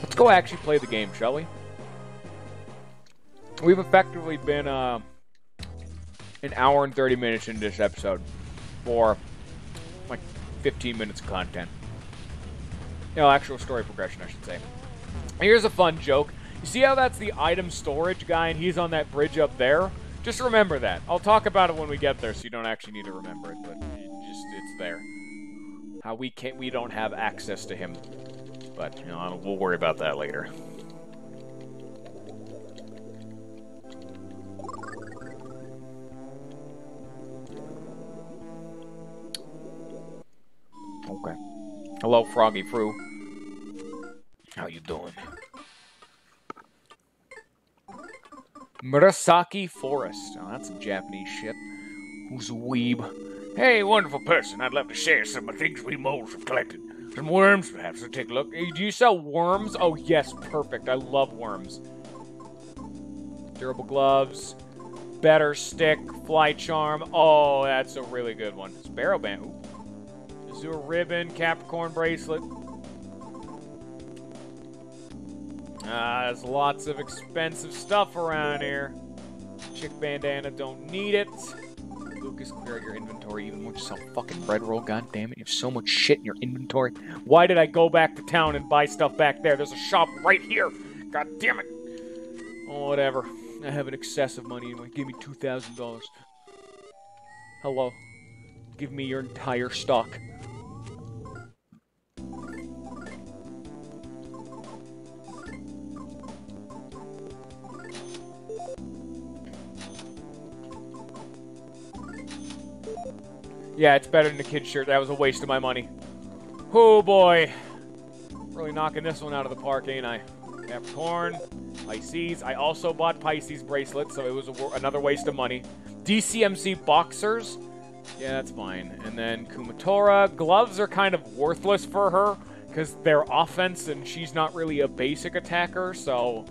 Let's go actually play the game, shall we? We've effectively been uh, an hour and 30 minutes into this episode for like 15 minutes of content. No, actual story progression, I should say. Here's a fun joke. You see how that's the item storage guy and he's on that bridge up there? Just remember that. I'll talk about it when we get there so you don't actually need to remember it, but it just it's there. How we can't we don't have access to him. But, you know, we'll worry about that later. Hello, Froggy Fru. How you doing? Murasaki Forest. Oh, that's a Japanese ship. Who's a weeb? Hey, wonderful person. I'd love to share some of the things we moles have collected. Some worms, perhaps. Take a look. Hey, do you sell worms? Oh, yes, perfect. I love worms. Durable gloves. Better stick. Fly charm. Oh, that's a really good one. Sparrow band. Ooh. Azure ribbon, Capricorn bracelet. Ah, there's lots of expensive stuff around here. Chick bandana, don't need it. Lucas, clear out your inventory even more. Just sell fucking bread roll, god damn it. You have so much shit in your inventory. Why did I go back to town and buy stuff back there? There's a shop right here. God damn it. Oh, whatever. I have an excess of money anyway. Give me $2,000. Hello. Give me your entire stock. Yeah, it's better than the kid shirt. That was a waste of my money. Oh boy. Really knocking this one out of the park, ain't I? Capricorn, Pisces. I also bought Pisces bracelets, so it was another waste of money. DCMC boxers. Yeah, that's fine. And then Kumatora. Gloves are kind of worthless for her because they're offense and she's not really a basic attacker, so...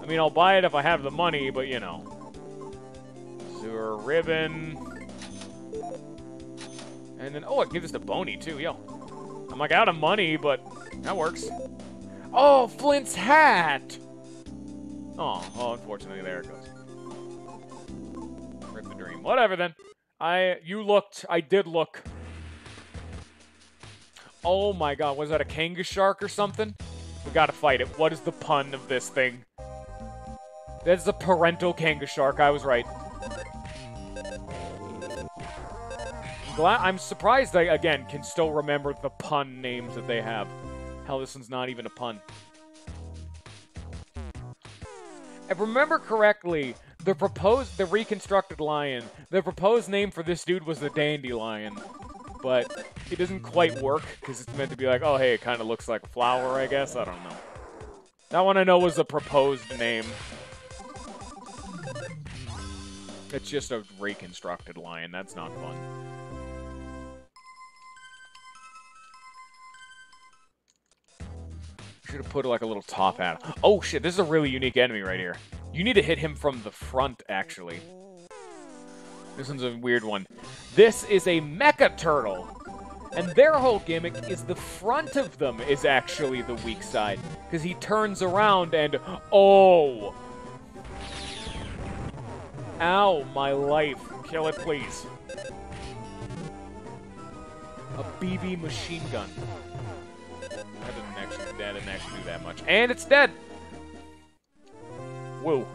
I mean, I'll buy it if I have the money, but you know. Azure ribbon. And then, oh, it gives us the Boney, too. Yo, I'm like out of money, but that works. Oh, Flint's hat! Oh, oh, unfortunately, there it goes. Rip the dream. Whatever then. I, you looked, I did look. Oh my god, was that a Kanga shark or something? We gotta fight it. What is the pun of this thing? That's a parental Kanga shark, I was right. Glad, I'm surprised I, again, can still remember the pun names that they have. Hell, this one's not even a pun. If I remember correctly, the proposed, the reconstructed lion, the proposed name for this dude was the dandelion. But it doesn't quite work, because it's meant to be like, oh, hey, it kind of looks like a flower, I guess? I don't know. That one I know was the proposed name. It's just a reconstructed lion. That's not fun. Should have put like a little top hat. Oh shit, this is a really unique enemy right here. You need to hit him from the front, actually. This one's a weird one. This is a Mecha Turtle. And their whole gimmick is the front of them is actually the weak side. Because he turns around and... Oh! Ow, my life. Kill it, please. A BB machine gun. That didn't actually, that didn't actually do that much. And it's dead! Woo.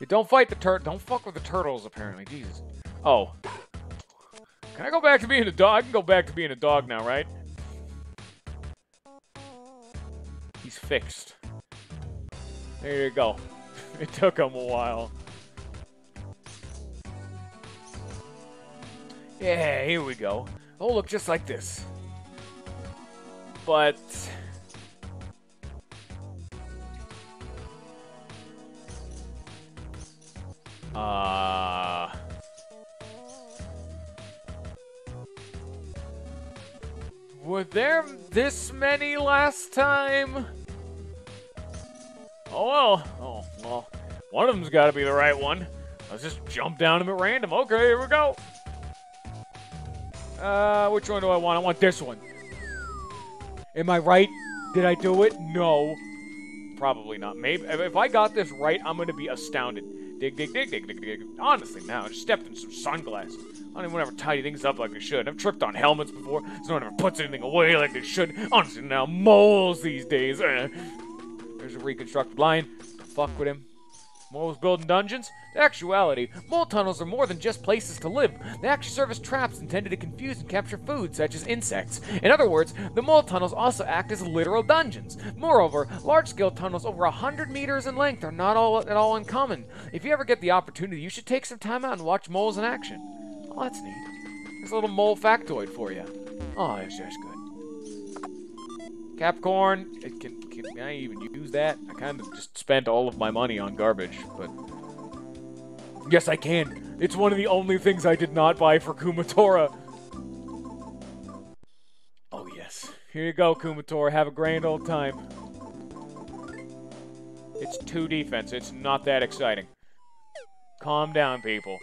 You don't fight the turtle. Don't fuck with the turtles, apparently. Jesus. Oh. Can I go back to being a dog? I can go back to being a dog now, right? He's fixed. There you go. it took him a while. Yeah, here we go. Oh, look just like this. But... Uh... Were there this many last time? Oh well. Oh, well. One of them's got to be the right one. Let's just jump down them at random. Okay, here we go. Uh, which one do I want? I want this one. Am I right? Did I do it? No. Probably not. Maybe if I got this right, I'm gonna be astounded. Dig, dig, dig, dig, dig, dig. Honestly, now I just stepped in some sunglasses. I don't even ever tidy things up like I should. I've tripped on helmets before, so no one ever puts anything away like they should. Honestly, now moles these days. There's a reconstructed lion. Fuck with him. Moles building dungeons? In actuality, mole tunnels are more than just places to live. They actually serve as traps intended to confuse and capture food, such as insects. In other words, the mole tunnels also act as literal dungeons. Moreover, large-scale tunnels over 100 meters in length are not all at all uncommon. If you ever get the opportunity, you should take some time out and watch moles in action. Oh, that's neat. There's a little mole factoid for you. Oh, that's just good. Capcorn, can, can I even use that? I kind of just spent all of my money on garbage, but... Yes, I can. It's one of the only things I did not buy for Kumatora. Oh, yes. Here you go, Kumatora. Have a grand old time. It's two defense. It's not that exciting. Calm down, people.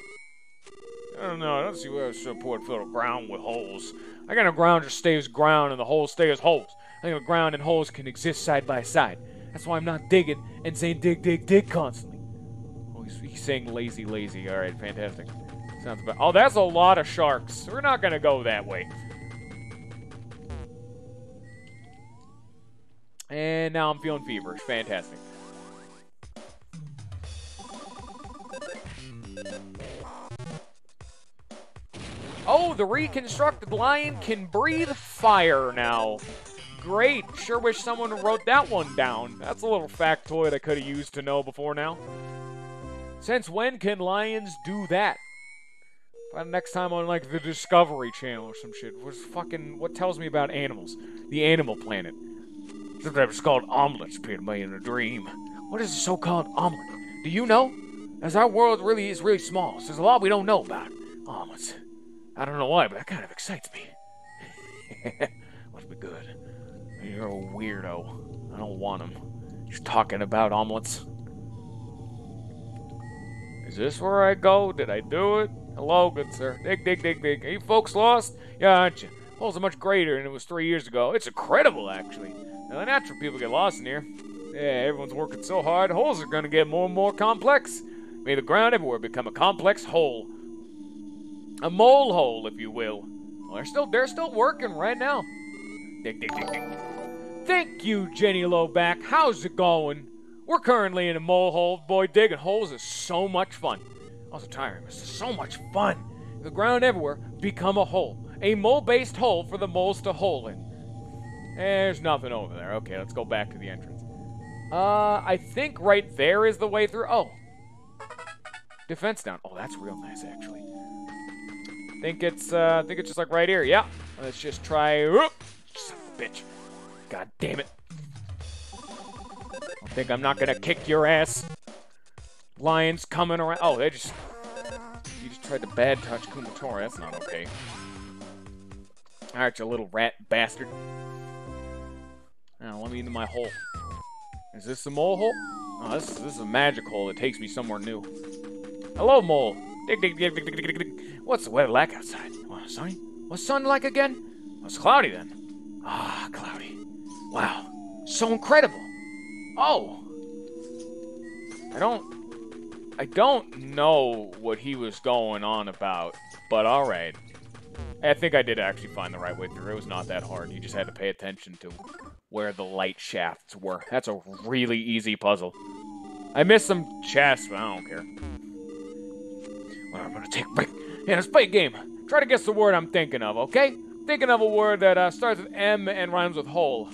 I don't know. I don't see where I support fill ground with holes. I got a ground just stays ground and the holes stay as holes. I think the ground and holes can exist side by side. That's why I'm not digging and saying dig, dig, dig constantly. Oh, he's, he's saying lazy, lazy. All right, fantastic. Sounds about. Oh, that's a lot of sharks. We're not gonna go that way. And now I'm feeling feverish. Fantastic. Oh, the reconstructed lion can breathe fire now. Great. Sure wish someone wrote that one down. That's a little factoid I could have used to know before now. Since when can lions do that? Next time on like the Discovery Channel or some shit. What's fucking what tells me about animals? The Animal Planet. Sometimes it's called omelets appear to me in a dream. What is a so-called omelet? Do you know? As our world really is really small, so there's a lot we don't know about. Omelets. I don't know why, but that kind of excites me. Must be good. You're a weirdo. I don't want him. He's talking about omelets. Is this where I go? Did I do it? Hello, good sir. Dig, dig, dig, dig. Are you folks lost? Yeah, aren't you? Holes are much greater than it was three years ago. It's incredible, actually. Now, the natural people get lost in here. Yeah, everyone's working so hard. Holes are gonna get more and more complex. May the ground everywhere become a complex hole. A mole hole, if you will. Well, they're still they're still working right now. Dig, dig, dig, dig. Thank you, Jenny Lowback. How's it going? We're currently in a mole hole. Boy, digging holes is so much fun. Also tiring, but so much fun. The ground everywhere become a hole. A mole-based hole for the moles to hole in. There's nothing over there. Okay, let's go back to the entrance. Uh, I think right there is the way through. Oh. Defense down. Oh, that's real nice, actually. Think it's, uh, I think it's just like right here. Yeah. Let's just try. A bitch. God damn it. I think I'm not gonna kick your ass. Lions coming around. Oh, they just. You just tried to bad touch Kumatora. That's not okay. Alright, you little rat bastard. Now, let me into my hole. Is this the mole hole? Oh, this, this is a magic hole that takes me somewhere new. Hello, mole. Dig, dig, dig, dig, dig, dig, dig. What's the weather like outside? Sunny? What's sun like again? It's cloudy then. Ah, cloudy. Wow. So incredible. Oh. I don't... I don't know what he was going on about, but alright. I think I did actually find the right way through. It was not that hard. You just had to pay attention to where the light shafts were. That's a really easy puzzle. I missed some chests, but I don't care. Well, I'm gonna take a break. Yeah, let's play a game. Try to guess the word I'm thinking of, okay? Thinking of a word that uh, starts with M and rhymes with hole.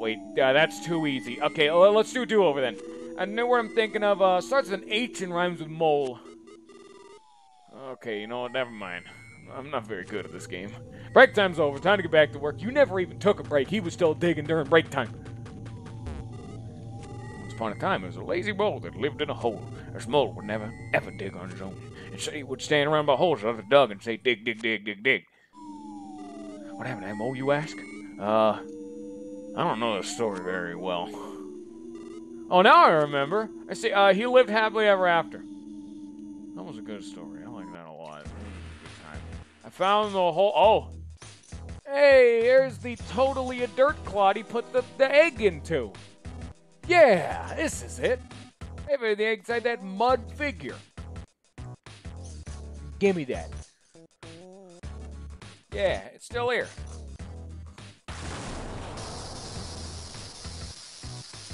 Wait, uh, that's too easy. Okay, let's do do-over then. I know what I'm thinking of uh, starts with an H and rhymes with mole. Okay, you know what? Never mind. I'm not very good at this game. Break time's over. Time to get back to work. You never even took a break. He was still digging during break time. Once upon a time, there was a lazy mole that lived in a hole. This mole would never, ever dig on his own. And so he would stand around by holes other dug and say, dig, dig, dig, dig, dig. What happened to that mole, you ask? Uh, I don't know the story very well. Oh, now I remember. I see, uh, he lived happily ever after. That was a good story. I like that a lot. A I found the whole. Oh. Hey, here's the totally a dirt clod he put the, the egg into. Yeah, this is it. Maybe the egg inside that mud figure. Give me that. Yeah, it's still here.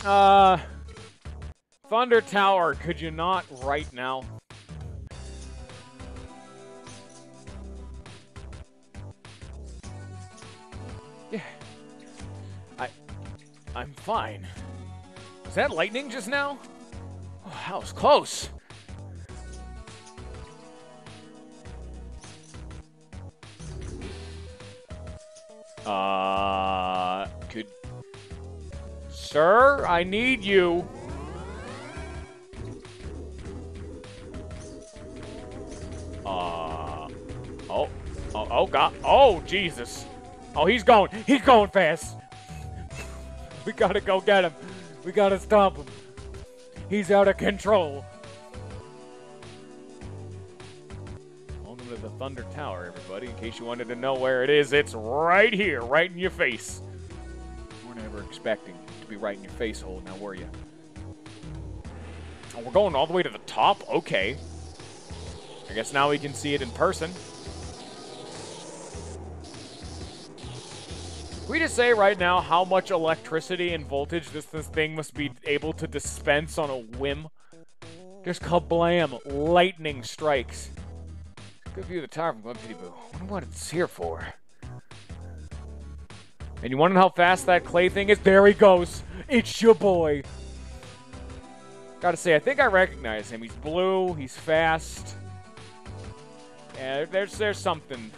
Uh, Thunder Tower, could you not right now? Yeah. I... I'm fine. Was that lightning just now? Oh, that was close. Uh... Could... Sir, I need you. Uh... Oh. Oh, oh God. Oh, Jesus. Oh, he's going. He's going fast. We gotta go get him. We gotta stop him. He's out of control. Welcome to the Thunder Tower, everybody. In case you wanted to know where it is, it's right here, right in your face. You weren't ever expecting to be right in your face hole, now were you? Oh, we're going all the way to the top? Okay. I guess now we can see it in person. Can we just say right now how much electricity and voltage this, this thing must be able to dispense on a whim? Just kablam, lightning strikes. Good view of the tower from Glen Boo. wonder what it's here for. And you wonder how fast that clay thing is? There he goes. It's your boy. Gotta say, I think I recognize him. He's blue. He's fast. Yeah, there's there's something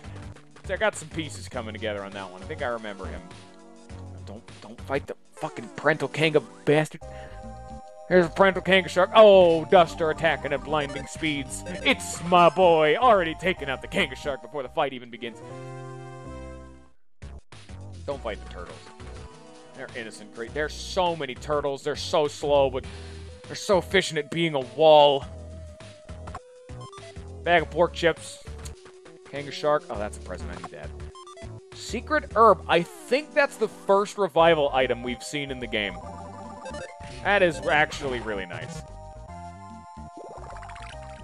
I got some pieces coming together on that one. I think I remember him. Don't don't fight the fucking parental kanga bastard. Here's a parental kanga shark. Oh, Duster attacking at blinding speeds. It's my boy, already taking out the kanga shark before the fight even begins. Don't fight the turtles. They're innocent. Great. There's so many turtles. They're so slow, but they're so efficient at being a wall. Bag of pork chips. Kanga Shark. Oh, that's a present. I need that. Secret herb. I think that's the first revival item we've seen in the game. That is actually really nice.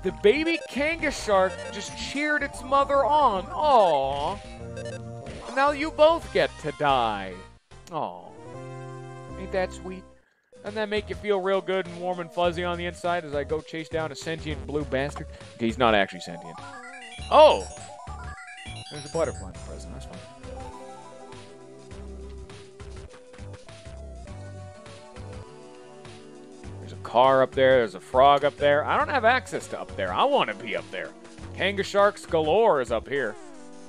The baby Kanga shark just cheered its mother on. Aww. Now you both get to die. Oh, Ain't that sweet? Doesn't that make you feel real good and warm and fuzzy on the inside as I go chase down a sentient blue bastard? Okay, he's not actually sentient. Oh! There's a butterfly present. That's fine. There's a car up there. There's a frog up there. I don't have access to up there. I want to be up there. Kanga sharks galore is up here.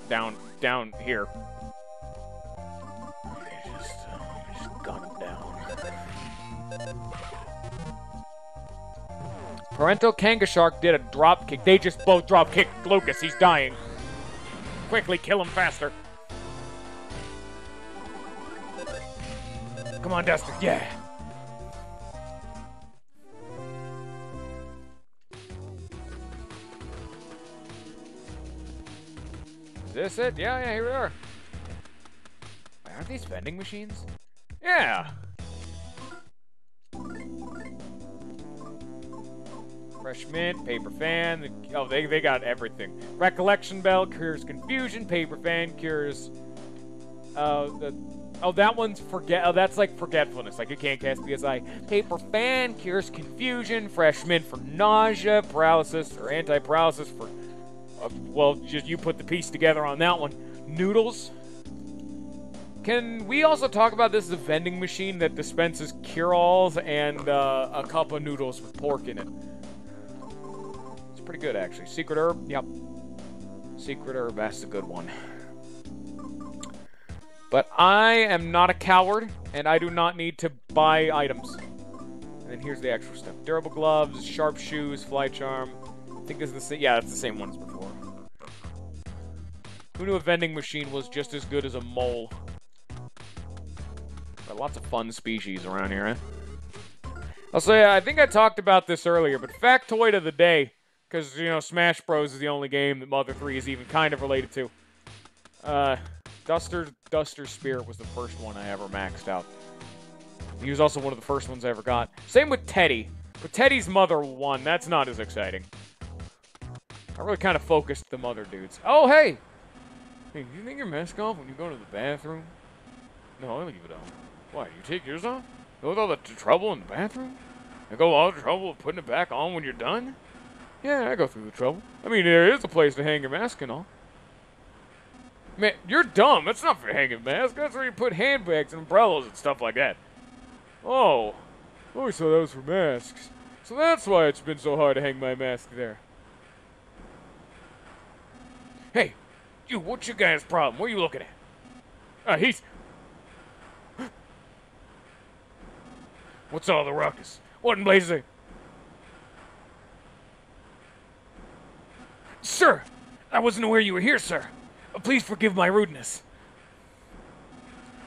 Down, down here. Parental Kanga Shark did a drop kick. They just both drop kicked Lucas. He's dying. Quickly kill him faster. Come on, Duster. Yeah. Is this it? Yeah, yeah, here we are. Wait, aren't these vending machines? Yeah. Fresh mint, paper fan. Oh, they, they got everything. Recollection bell cures confusion. Paper fan cures. Uh, the oh that one's forget. Oh, that's like forgetfulness. Like you can't cast PSI. Paper fan cures confusion. Fresh mint for nausea, paralysis, or anti-paralysis for. Uh, well, just you put the piece together on that one. Noodles. Can we also talk about this as a vending machine that dispenses cure-alls and uh, a cup of noodles with pork in it? Pretty good, actually. Secret herb, yep. Secret herb, that's a good one. But I am not a coward, and I do not need to buy items. And then here's the extra stuff. Durable gloves, sharp shoes, fly charm. I think this is the same. Yeah, it's the same one as before. Who knew a vending machine was just as good as a mole? Got lots of fun species around here? I'll say, I think I talked about this earlier, but factoid of the day because, you know, Smash Bros. is the only game that Mother 3 is even kind of related to. Uh, Duster, Duster Spirit was the first one I ever maxed out. He was also one of the first ones I ever got. Same with Teddy. But Teddy's mother won. That's not as exciting. I really kind of focused the mother dudes. Oh, hey! Hey, do you think your mask off when you go to the bathroom? No, I leave it on. Why, you take yours off? Go with all the trouble in the bathroom? And go all the trouble of putting it back on when you're done? Yeah, I go through the trouble. I mean, there is a place to hang your mask and all. Man, you're dumb. That's not for hanging masks. That's where you put handbags and umbrellas and stuff like that. Oh. Oh, so that was for masks. So that's why it's been so hard to hang my mask there. Hey, you, what's your guy's problem? What are you looking at? Uh, he's... What's all the ruckus? What in blazes? Sir! I wasn't aware you were here, sir. Uh, please forgive my rudeness.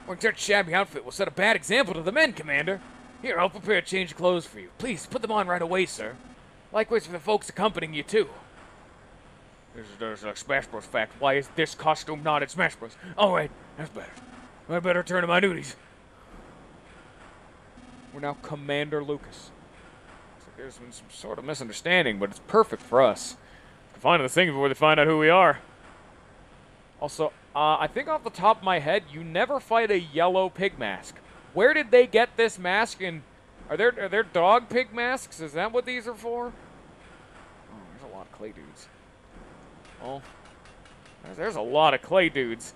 Wearing such shabby outfit will set a bad example to the men, Commander. Here, I'll prepare a change of clothes for you. Please, put them on right away, sir. Likewise for the folks accompanying you, too. There's, there's a Smash Bros. fact. Why is this costume not in Smash Bros? All right, that's better. I better turn to my duties. We're now Commander Lucas. There's been some sort of misunderstanding, but it's perfect for us find the thing before they find out who we are. Also, uh, I think off the top of my head, you never fight a yellow pig mask. Where did they get this mask? And are there are there dog pig masks? Is that what these are for? Oh, there's a lot of clay dudes. Oh, there's a lot of clay dudes.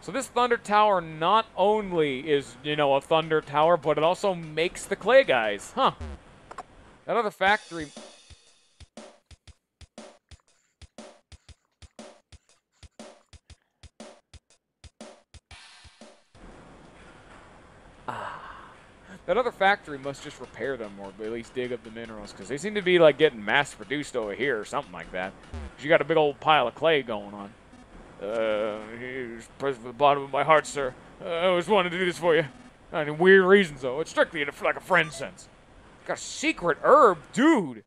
So this Thunder Tower not only is, you know, a Thunder Tower, but it also makes the clay guys. Huh. That other factory That other factory must just repair them or at least dig up the minerals because they seem to be like getting mass produced over here or something like that. You got a big old pile of clay going on. Uh, here's present from the bottom of my heart, sir. Uh, I always wanted to do this for you. Not any weird reasons, though. It's strictly in a, like a friend sense. Got a secret herb, dude.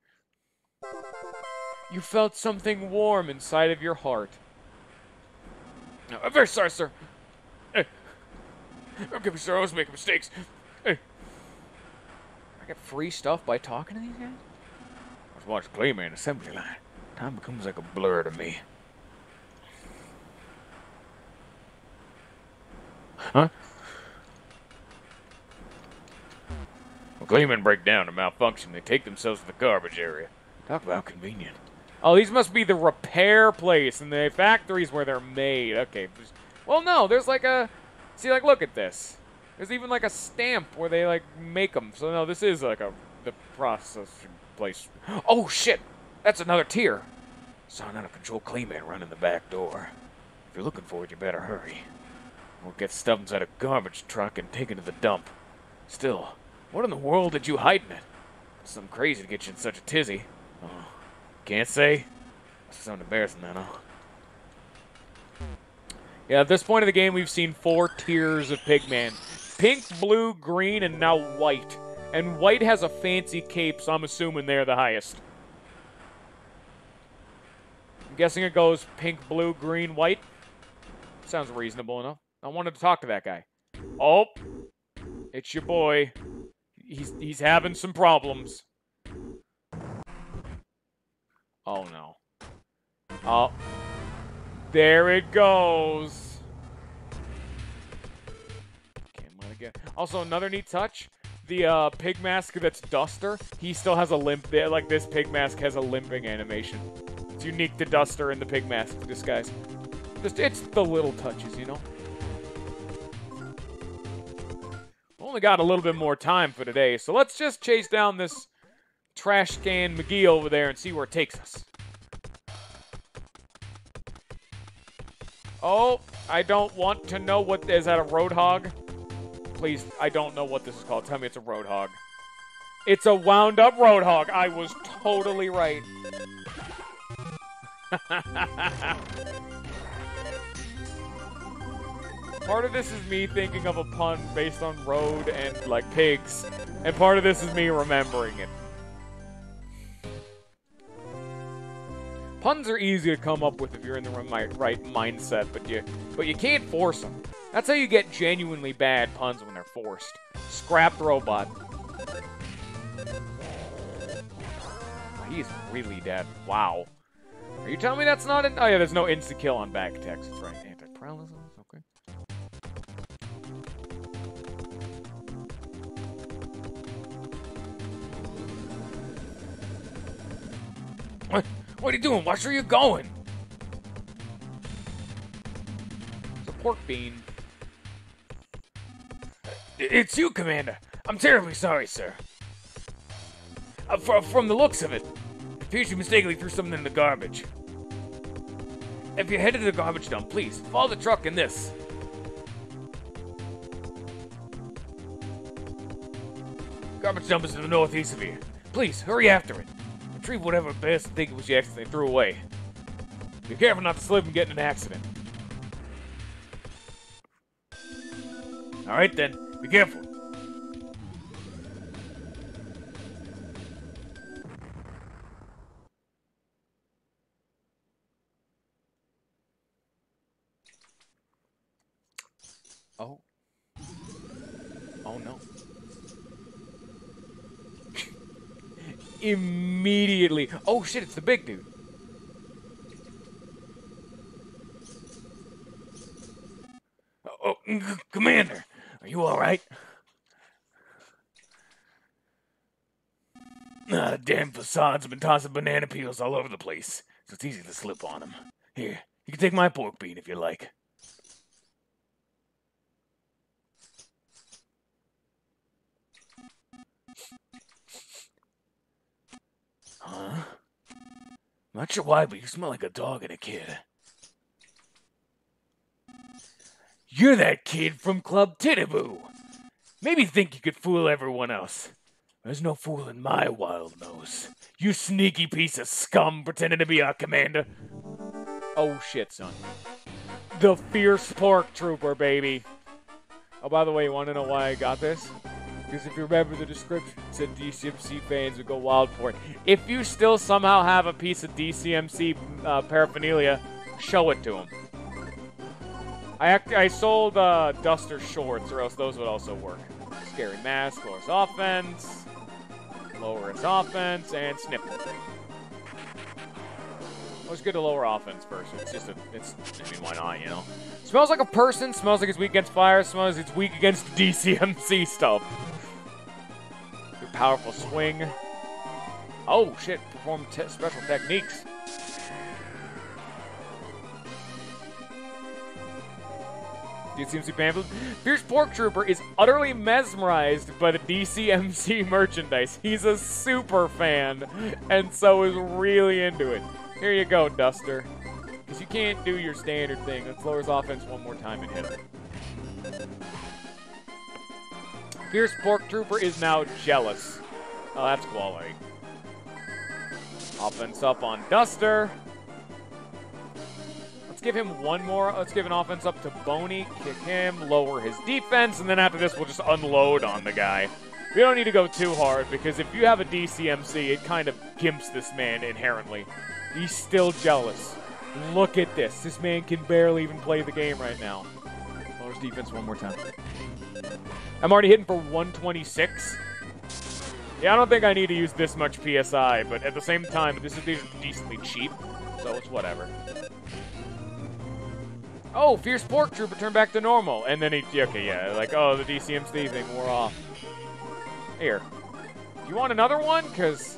You felt something warm inside of your heart. No, I'm very sorry, sir. Get me started. I was making mistakes. Get free stuff by talking to these guys? I was watching Clayman assembly line. Time becomes like a blur to me. Huh? When Claymen break down and malfunction, they take themselves to the garbage area. Talk about convenient. Oh, these must be the repair place and the factories where they're made. Okay. Well, no, there's like a... See, like, look at this. There's even like a stamp where they like make them. So no, this is like a the processing place. Oh shit! That's another tier. Saw an out-of-control Clayman running the back door. If you're looking for it, you better hurry. We'll get Stubbins out of garbage truck and take taken to the dump. Still, what in the world did you hide in it? Something crazy to get you in such a tizzy. Oh, can't say. Sound embarrassing then, huh? Yeah, at this point of the game, we've seen four tiers of Pigman. Pink, blue, green, and now white. And white has a fancy cape, so I'm assuming they're the highest. I'm guessing it goes pink, blue, green, white. Sounds reasonable enough. I wanted to talk to that guy. Oh, it's your boy. He's he's having some problems. Oh no. Oh. There it goes. Also, another neat touch. The uh, pig mask that's Duster, he still has a limp. Like this pig mask has a limping animation. It's unique to Duster and the pig mask disguise. Just it's the little touches, you know. Only got a little bit more time for today, so let's just chase down this trash can McGee over there and see where it takes us. Oh, I don't want to know what is that a roadhog? Please, I don't know what this is called. Tell me it's a roadhog. It's a wound up roadhog. I was totally right. part of this is me thinking of a pun based on road and like pigs, and part of this is me remembering it. Puns are easy to come up with if you're in the right, right mindset, but you but you can't force them. That's how you get genuinely bad puns when they're forced. Scrap robot. He's really dead. Wow. Are you telling me that's not an- Oh yeah, there's no insta-kill on back attacks. That's right. Anti-paralysis? Okay. What? What are you doing? Watch where you're going. It's a pork bean. It's you, Commander. I'm terribly sorry, sir. Uh, from the looks of it, it appears you mistakenly threw something in the garbage. If you're headed to the garbage dump, please follow the truck in this. Garbage dump is to the northeast of here. Please, hurry after it. Retrieve whatever best think it was you accidentally threw away. Be careful not to slip and get in an accident. Alright then, be careful. Oh. Oh no. Immediately. Oh shit, it's the big dude. Oh, oh Commander, are you alright? Ah, damn Fassad's been tossing banana peels all over the place, so it's easy to slip on them. Here, you can take my pork bean if you like. Huh? Not sure why, but you smell like a dog and a kid. You're that kid from Club Titiboo. Maybe think you could fool everyone else. There's no fooling my wild nose. You sneaky piece of scum pretending to be our commander. Oh shit, son. The fierce pork trooper, baby. Oh, by the way, you want to know why I got this? Because if you remember the description, it said DCMC fans would go wild for it. If you still somehow have a piece of DCMC uh, paraphernalia, show it to them. I act I sold uh, Duster shorts, or else those would also work. Scary Mask, lowers offense, lower offense, and snip. Always good to lower offense first. It's just a, it's, I mean, why not, you know? Smells like a person, smells like it's weak against fire, smells like it's weak against DCMC stuff. Your powerful swing. Oh, shit, perform special techniques. DCMC pamphlet. Fierce Pork Trooper is utterly mesmerized by the DCMC merchandise. He's a super fan, and so is really into it. Here you go, Duster. Because you can't do your standard thing. Let's lower his offense one more time and hit him. Fierce Pork Trooper is now jealous. Oh, that's quality. Offense up on Duster give him one more. Let's give an offense up to Boney, kick him, lower his defense, and then after this, we'll just unload on the guy. We don't need to go too hard, because if you have a DCMC, it kind of gimps this man inherently. He's still jealous. Look at this. This man can barely even play the game right now. Lowers defense one more time. I'm already hitting for 126. Yeah, I don't think I need to use this much PSI, but at the same time, this is decently cheap, so it's whatever. Oh, Fierce Pork Trooper turned back to normal. And then he, okay, yeah, like, oh, the DCMC thing wore off. Here. Do you want another one? Because,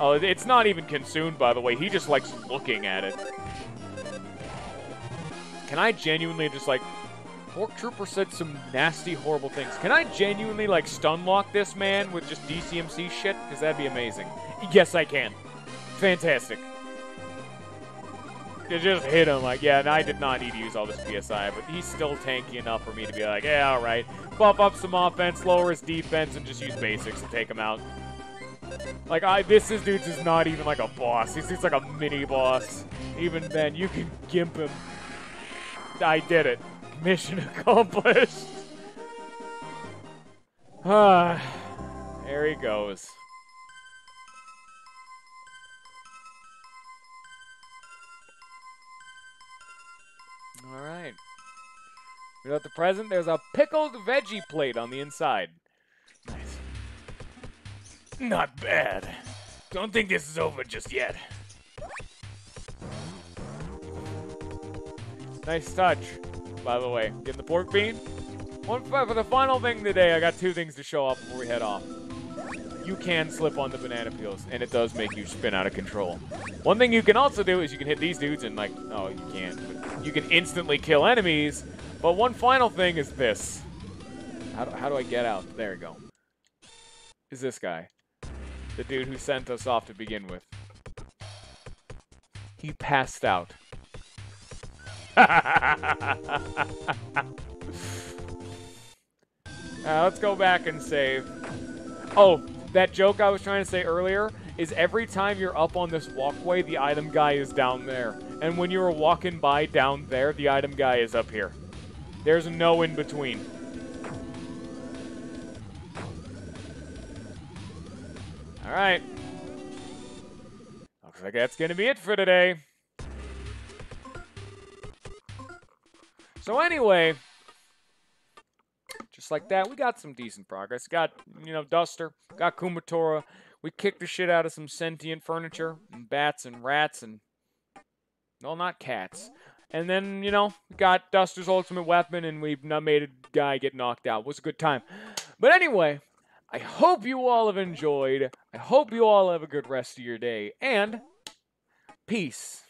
oh, it's not even consumed, by the way. He just likes looking at it. Can I genuinely just, like, Pork Trooper said some nasty, horrible things. Can I genuinely, like, stun lock this man with just DCMC shit? Because that'd be amazing. Yes, I can. Fantastic to just hit him. Like, yeah, and I did not need to use all this PSI, but he's still tanky enough for me to be like, yeah, all right. Buff up some offense, lower his defense, and just use basics to take him out. Like, I this is dude's is not even like a boss. He's, he's like a mini boss. Even then, you can gimp him. I did it. Mission accomplished. Ah, there he goes. All right. Without the present, there's a pickled veggie plate on the inside. Nice. Not bad. Don't think this is over just yet. Nice touch, by the way. Getting the pork bean. One for the final thing today, I got two things to show off before we head off you can slip on the banana peels, and it does make you spin out of control. One thing you can also do is you can hit these dudes and, like, oh, you can't, you can instantly kill enemies. But one final thing is this. How do, how do I get out? There we go. Is this guy. The dude who sent us off to begin with. He passed out. uh, let's go back and save. Oh, that joke I was trying to say earlier is every time you're up on this walkway, the item guy is down there. And when you're walking by down there, the item guy is up here. There's no in between. Alright. Looks like that's going to be it for today. So anyway, just like that, we got some decent progress. Got, you know, Duster, got Kumatora. We kicked the shit out of some sentient furniture, and bats and rats and, well, not cats. And then, you know, got Duster's ultimate weapon, and we've made a guy get knocked out. It was a good time. But anyway, I hope you all have enjoyed. I hope you all have a good rest of your day. And peace.